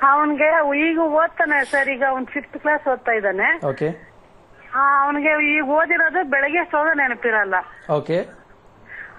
ಅವನ್ಗೆ ಈಗ ಓದ್ತಾನೆ ಸರ್. ಈಗ ಅವ್ನ್ ಫಿಫ್ತ್ ಕ್ಲಾಸ್ ಓದ್ತಾ ಇದ್ದಾನೆ. ಓಕೆ ಅವನಿಗೆ ಈಗ ಓದಿರೋದು ಬೆಳಗ್ಗೆ ಸೋದ ನೆನಪಿರಲ್ಲ. ಓಕೆ.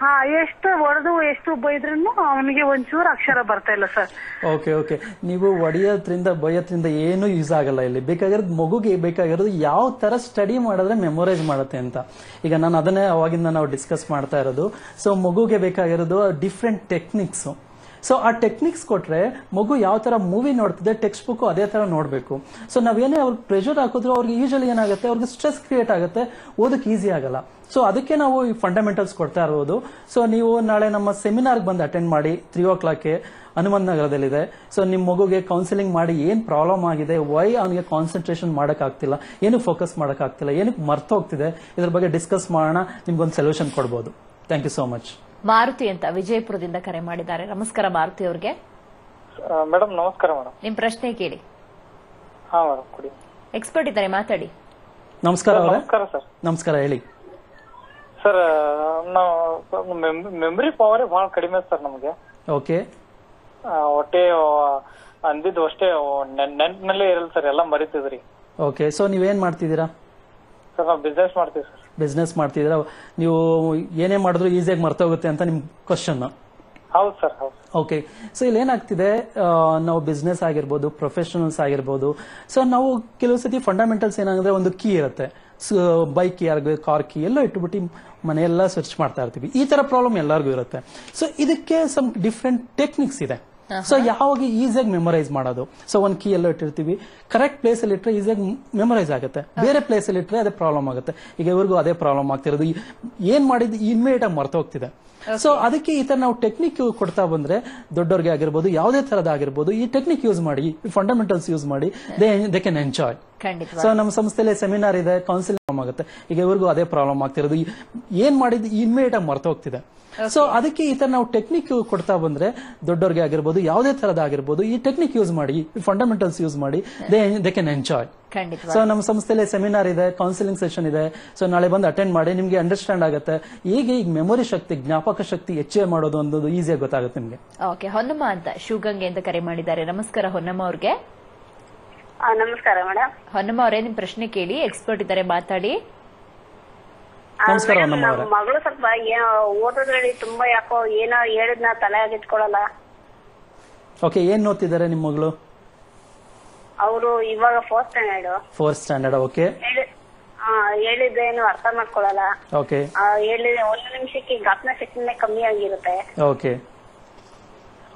ಹಾ ಎಷ್ಟು ಹೊಡೆದು ಎಷ್ಟು ಬೈದ್ರೂ ಅವನಿಗೆ ಒಂಚೂರು ಅಕ್ಷರ ಬರ್ತಾ ಇಲ್ಲ ಸರ್. Okay okay. ನೀವು ಒಡೆಯೋದ್ರಿಂದ ಬೈಯೋದ್ರಿಂದ ಏನು ಯೂಸ್ ಆಗಲ್ಲ ಇಲ್ಲಿ. ಬೇಕಾಗಿರೋದು ಮಗುಗೆ ಬೇಕಾಗಿರೋದು ಯಾವ ತರ ಸ್ಟಡಿ ಮಾಡಿದ್ರೆ ಮೆಮೊರೈಸ್ ಮಾಡುತ್ತೆ ಅಂತ. ಈಗ ನಾನು ಅದನ್ನೇ ಅವಾಗಿಂದ ನಾವು ಡಿಸ್ಕಸ್ ಮಾಡ್ತಾ ಇರೋದು. ಸೊ ಮಗುಗೆ ಬೇಕಾಗಿರೋದು ಡಿಫ್ರೆಂಟ್ ಟೆಕ್ನಿಕ್ಸ್ ಸೊ ಆ ಟೆಕ್ನಿಕ್ಸ್ ಕೊಟ್ರೆ ಮಗು ಯಾವ ತರ ಮೂವಿ ನೋಡ್ತಿದೆ ಟೆಕ್ಸ್ಟ್ ಬುಕ್ ಅದೇ ತರ ನೋಡಬೇಕು. ಸೊ ನಾವೇನೇ ಅವ್ರಿಗೆ ಪ್ರೆಷರ್ ಹಾಕಿದ್ರು ಅವ್ರಿಗೆ ಯೂಶಲಿ ಏನಾಗುತ್ತೆ, ಅವ್ರಿಗೆ ಸ್ಟ್ರೆಸ್ ಕ್ರಿಯೇಟ್ ಆಗುತ್ತೆ ಓದಕ್ಕೆ ಈಸಿ ಆಗಲ್ಲ. ಸೊ ಅದಕ್ಕೆ ನಾವು ಈ ಫಂಡಮೆಂಟಲ್ಸ್ ಕೊಡ್ತಾ ಇರೋದು. ಸೊ ನೀವು ನಾಳೆ ನಮ್ಮ ಸೆಮಿನಾರ್ಗೆ ಬಂದು ಅಟೆಂಡ್ ಮಾಡಿ ತ್ರೀ ಓ ಕ್ಲಾಕ್ಗೆ ಹನುಮಂತ ನಗರದಲ್ಲಿದೆ. ಸೊ ನಿಮ್ಮ ಮಗುಗೆ ಕೌನ್ಸಿಲಿಂಗ್ ಮಾಡಿ ಏನು ಪ್ರಾಬ್ಲಮ್ ಆಗಿದೆ ವೈ ಅವನಿಗೆ ಕಾನ್ಸಂಟ್ರೇಷನ್ ಮಾಡೋಕ್ಕಾಗ್ತಿಲ್ಲ ಏನಕ್ಕೆ ಫೋಕಸ್ ಮಾಡೋಕ್ಕಾಗ್ತಿಲ್ಲ ಏನಕ್ಕೆ ಮರ್ತೋಗ್ತಿದೆ ಇದ್ರ ಬಗ್ಗೆ ಡಿಸ್ಕಸ್ ಮಾಡೋಣ, ನಿಮ್ಗೊಂದು ಸೊಲ್ಯೂಷನ್ ಕೊಡ್ಬೋದು. Thank you so much Maruti ಅಂತ ವಿಜಯಪುರದಿಂದ ಕರೆ ಮಾಡಿದ್ದಾರೆ. ನಮಸ್ಕಾರ ಮಾರುತಿ ಅವರಿಗೆ. ಮೇಡಮ್ ನಮಸ್ಕಾರ ಮೇಡಮ್ ನಿಮ್ ಪ್ರಶ್ನೆ ಕೇಳಿ. ಹಾ ಮೇಡಮ್ ಕೊಡಿ. ಎಕ್ಸ್ಪರ್ಟ್ ಇದ್ದಾರೆ ಮಾತಾಡಿ. ನಮಸ್ಕಾರ ಅವರೇ. ನಮಸ್ಕಾರ ಸರ್. ನಮಸ್ಕಾರ ಹೇಳಿ. ಸರ್ ನಾವು ಮೆಮರಿ ಪವರೇ ಬಹಳ ಕಡಿಮೆ ಸರ್ ನಮಗೆ. ಓಕೆ. ಒಟ್ಟೆ ಅಂದಿದ್ದು ಅಷ್ಟೇ ನೆನ್ಪಿನಲ್ಲೇ ಇರಲ್ಲ ಸರ್ ಎಲ್ಲ ಮರಿತಿದ್ರಿ. ಓಕೆ ಸೊ ನೀವೇನ್ ಮಾಡ್ತಿದ್ದೀರಾ? ಸರ್ ನಾವು ಬಿಸ್ನೆಸ್ ಮಾಡ್ತೀವಿ ಸರ್. ಬಿಸ್ನೆಸ್ ಮಾಡ್ತಿದ್ದೀರಾ? ನೀವು ಏನೇ ಮಾಡಿದ್ರು ಈಸಿಯಾಗಿ ಮರ್ತೋಗುತ್ತೆ ಅಂತ ನಿಮ್ ಕ್ವಶನ್ ಹೌದು ಸರ್ ಹೌದು. ಓಕೆ ಸೊ ಇಲ್ಲಿ ಏನಾಗ್ತಿದೆ? ನಾವು ಬಿಸ್ನೆಸ್ ಆಗಿರ್ಬೋದು ಪ್ರೊಫೆಷನಲ್ಸ್ ಆಗಿರ್ಬೋದು. ಸೊ ನಾವು ಕೆಲವು ಸತಿ ಫಂಡಮೆಂಟಲ್ಸ್ ಏನಂದ್ರೆ ಒಂದು ಕೀ ಇರುತ್ತೆ. ಬೈಕ್ ಕೀ ಆಗಬೇಕು ಕಾರ್ ಕೀ ಎಲ್ಲ ಇಟ್ಬಿಟ್ಟು ಮನೆಯೆಲ್ಲ ಸರ್ಚ್ ಮಾಡ್ತಾ ಇರ್ತೀವಿ. ಈ ತರ ಪ್ರಾಬ್ಲಮ್ ಎಲ್ಲರಿಗೂ ಇರುತ್ತೆ. ಸೊ ಇದಕ್ಕೆ ಸಮ್ ಡಿಫ್ರೆಂಟ್ ಟೆಕ್ನಿಕ್ಸ್ ಇದೆ. ಸೊ ಯಾವಾಗ ಈಸಿಯಾಗಿ ಮೆಮೊರೈಸ್ ಮಾಡೋದು? ಸೊ ಒಂದ್ ಕೀ ಎಲ್ಲ ಇಟ್ಟಿರ್ತೀವಿ. ಕರೆಕ್ಟ್ ಪ್ಲೇಸ್ ಅಲ್ಲಿ ಇಟ್ಟರೆ ಈಸಿಯಾಗಿ ಮೆಮೊರೈಸ್ ಆಗುತ್ತೆ. ಬೇರೆ ಪ್ಲೇಸ್ ಅಲ್ಲಿ ಇಟ್ಟರೆ ಅದೇ ಪ್ರಾಬ್ಲಮ್ ಆಗುತ್ತೆ. ಈಗ ಇವ್ರಿಗೂ ಅದೇ ಪ್ರಾಬ್ಲಮ್ ಆಗ್ತಿರೋದು. ಏನ್ ಮಾಡಿದ್ದು ಇನ್ಮೇಟ್ ಆಗಿ ಮರ್ತೋಗ್ತಿದೆ ಸೊ ಅದಕ್ಕೆ ಈ ತರ ನಾವು ಟೆಕ್ನಿಕ್ ಕೊಡ್ತಾ ಬಂದ್ರೆ ದೊಡ್ಡವ್ರಿಗೆ ಆಗಿರ್ಬೋದು ಯಾವುದೇ ತರದ ಆಗಿರ್ಬೋದು ಈ ಟೆಕ್ನಿಕ್ ಯೂಸ್ ಮಾಡಿ ಫಂಡಮೆಂಟಲ್ಸ್ ಯೂಸ್ ಮಾಡಿ they they can enjoy so ನಮ್ಮ ಸಂಸ್ಥೆಯಲ್ಲಿ ಸೆಮಿನಾರ್ ಇದೆ ಕೌನ್ಸಿಲಿಂಗ್ ಆಗುತ್ತೆ. ಈಗ ಇವ್ರಿಗೂ ಅದೇ ಪ್ರಾಬ್ಲಮ್ ಆಗ್ತಿರೋದು ಏನ್ ಮಾಡಿದ್ ಇನ್ಮೇಟ್ ಆಗಿ ಮರ್ತೋಗ್ತಿದೆ ಸೊ ಅದಕ್ಕೆ ಈ ತರ ನಾವು ಟೆಕ್ನಿಕ್ ಕೊಡ್ತಾ ಬಂದ್ರೆ ದೊಡ್ಡವ್ರಿಗೆ ಆಗಿರ್ಬೋದು ಯಾವುದೇ ತರದ ಆಗಿರ್ಬೋದು ಈ ಟೆಕ್ನಿಕ್ ಯೂಸ್ ಮಾಡಿ ಫಂಡಮೆಂಟಲ್ಸ್ ಯೂಸ್ ಮಾಡಿ ದೇ ದೇ ಕ್ಯಾನ್ ಎಂಜಾಯ್ ಖಂಡಿತ ಸೊ ನಮ್ಮ ಸಂಸ್ಥೆಲಿ ಸೆಮಿನಾರ್ ಇದೆ ಕೌನ್ಸಿಲಿಂಗ್ ಸೆಷನ್ ಇದೆ. ಸೊ ನಾಳೆ ಬಂದು ಅಟೆಂಡ್ ಮಾಡಿ ನಿಮ್ಗೆ ಅಂಡರ್ಸ್ಟ್ಯಾಂಡ್ ಆಗುತ್ತೆ. ಈಗ ಈಗ ಮೆಮೊರಿ ಶಕ್ತಿ ಜ್ಞಾಪಕ ಶಕ್ತಿ ಹೆಚ್ಚೆ ಮಾಡೋದು ಅನ್ನೋದು ಈಸಿಯಾಗಿ ಗೊತ್ತಾಗುತ್ತೆ ನಿಮಗೆ. ಓಕೆ ಹೊನ್ನಮ್ಮ ಅಂತ ಶಿವಗಂಗೆ ಅಂತ ಕರೆ ಮಾಡಿದ್ದಾರೆ. ನಮಸ್ಕಾರ ಹೊನ್ನಮ್ಮ ಅವ್ರಿಗೆ. ನಮಸ್ಕಾರ ಮೇಡಮ್ ಹೊನ್ನಮ್ಮ ಅವರೇ ನಿಮ್ ಪ್ರಶ್ನೆ ಕೇಳಿ ಎಕ್ಸ್ಪರ್ಟ್ ಇದ್ದಾರೆ ಮಾತಾಡಿ. ನಮಸ್ಕಾರ ಹೊನ್ನಮ್ಮ ಅವರೇ. ಮಗಳು ಸ್ವಲ್ಪ ಓದೋದ್ರಲ್ಲಿ ತುಂಬಾ ಯಾಕೋ ಏನೋ ಹೇಳಿದ್ನ ತಲೆ ಆಗಿಟ್ಕೊಳಲ್ಲ ಓಕೆ ಏನ್ ಓದ್ತಿದ್ದಾರೆ ನಿಮ್ ಮಗಳು? ಅವರು ಇವಾಗ fourth standard fourth standard okay. ಹೇಳಿದ್ದೇನು ಅರ್ಥ ಮಾಡ್ಕೊಳಲ್ಲ. ಓಕೆ. ಆ, ಹೇಳಿದ ಒಂದು ನಿಮಿಷಕ್ಕೆ ಗಾತ್ನ ಶಕ್ತಿನೇ ಕಮ್ಮಿ ಆಗಿರುತ್ತೆ. ಓಕೆ.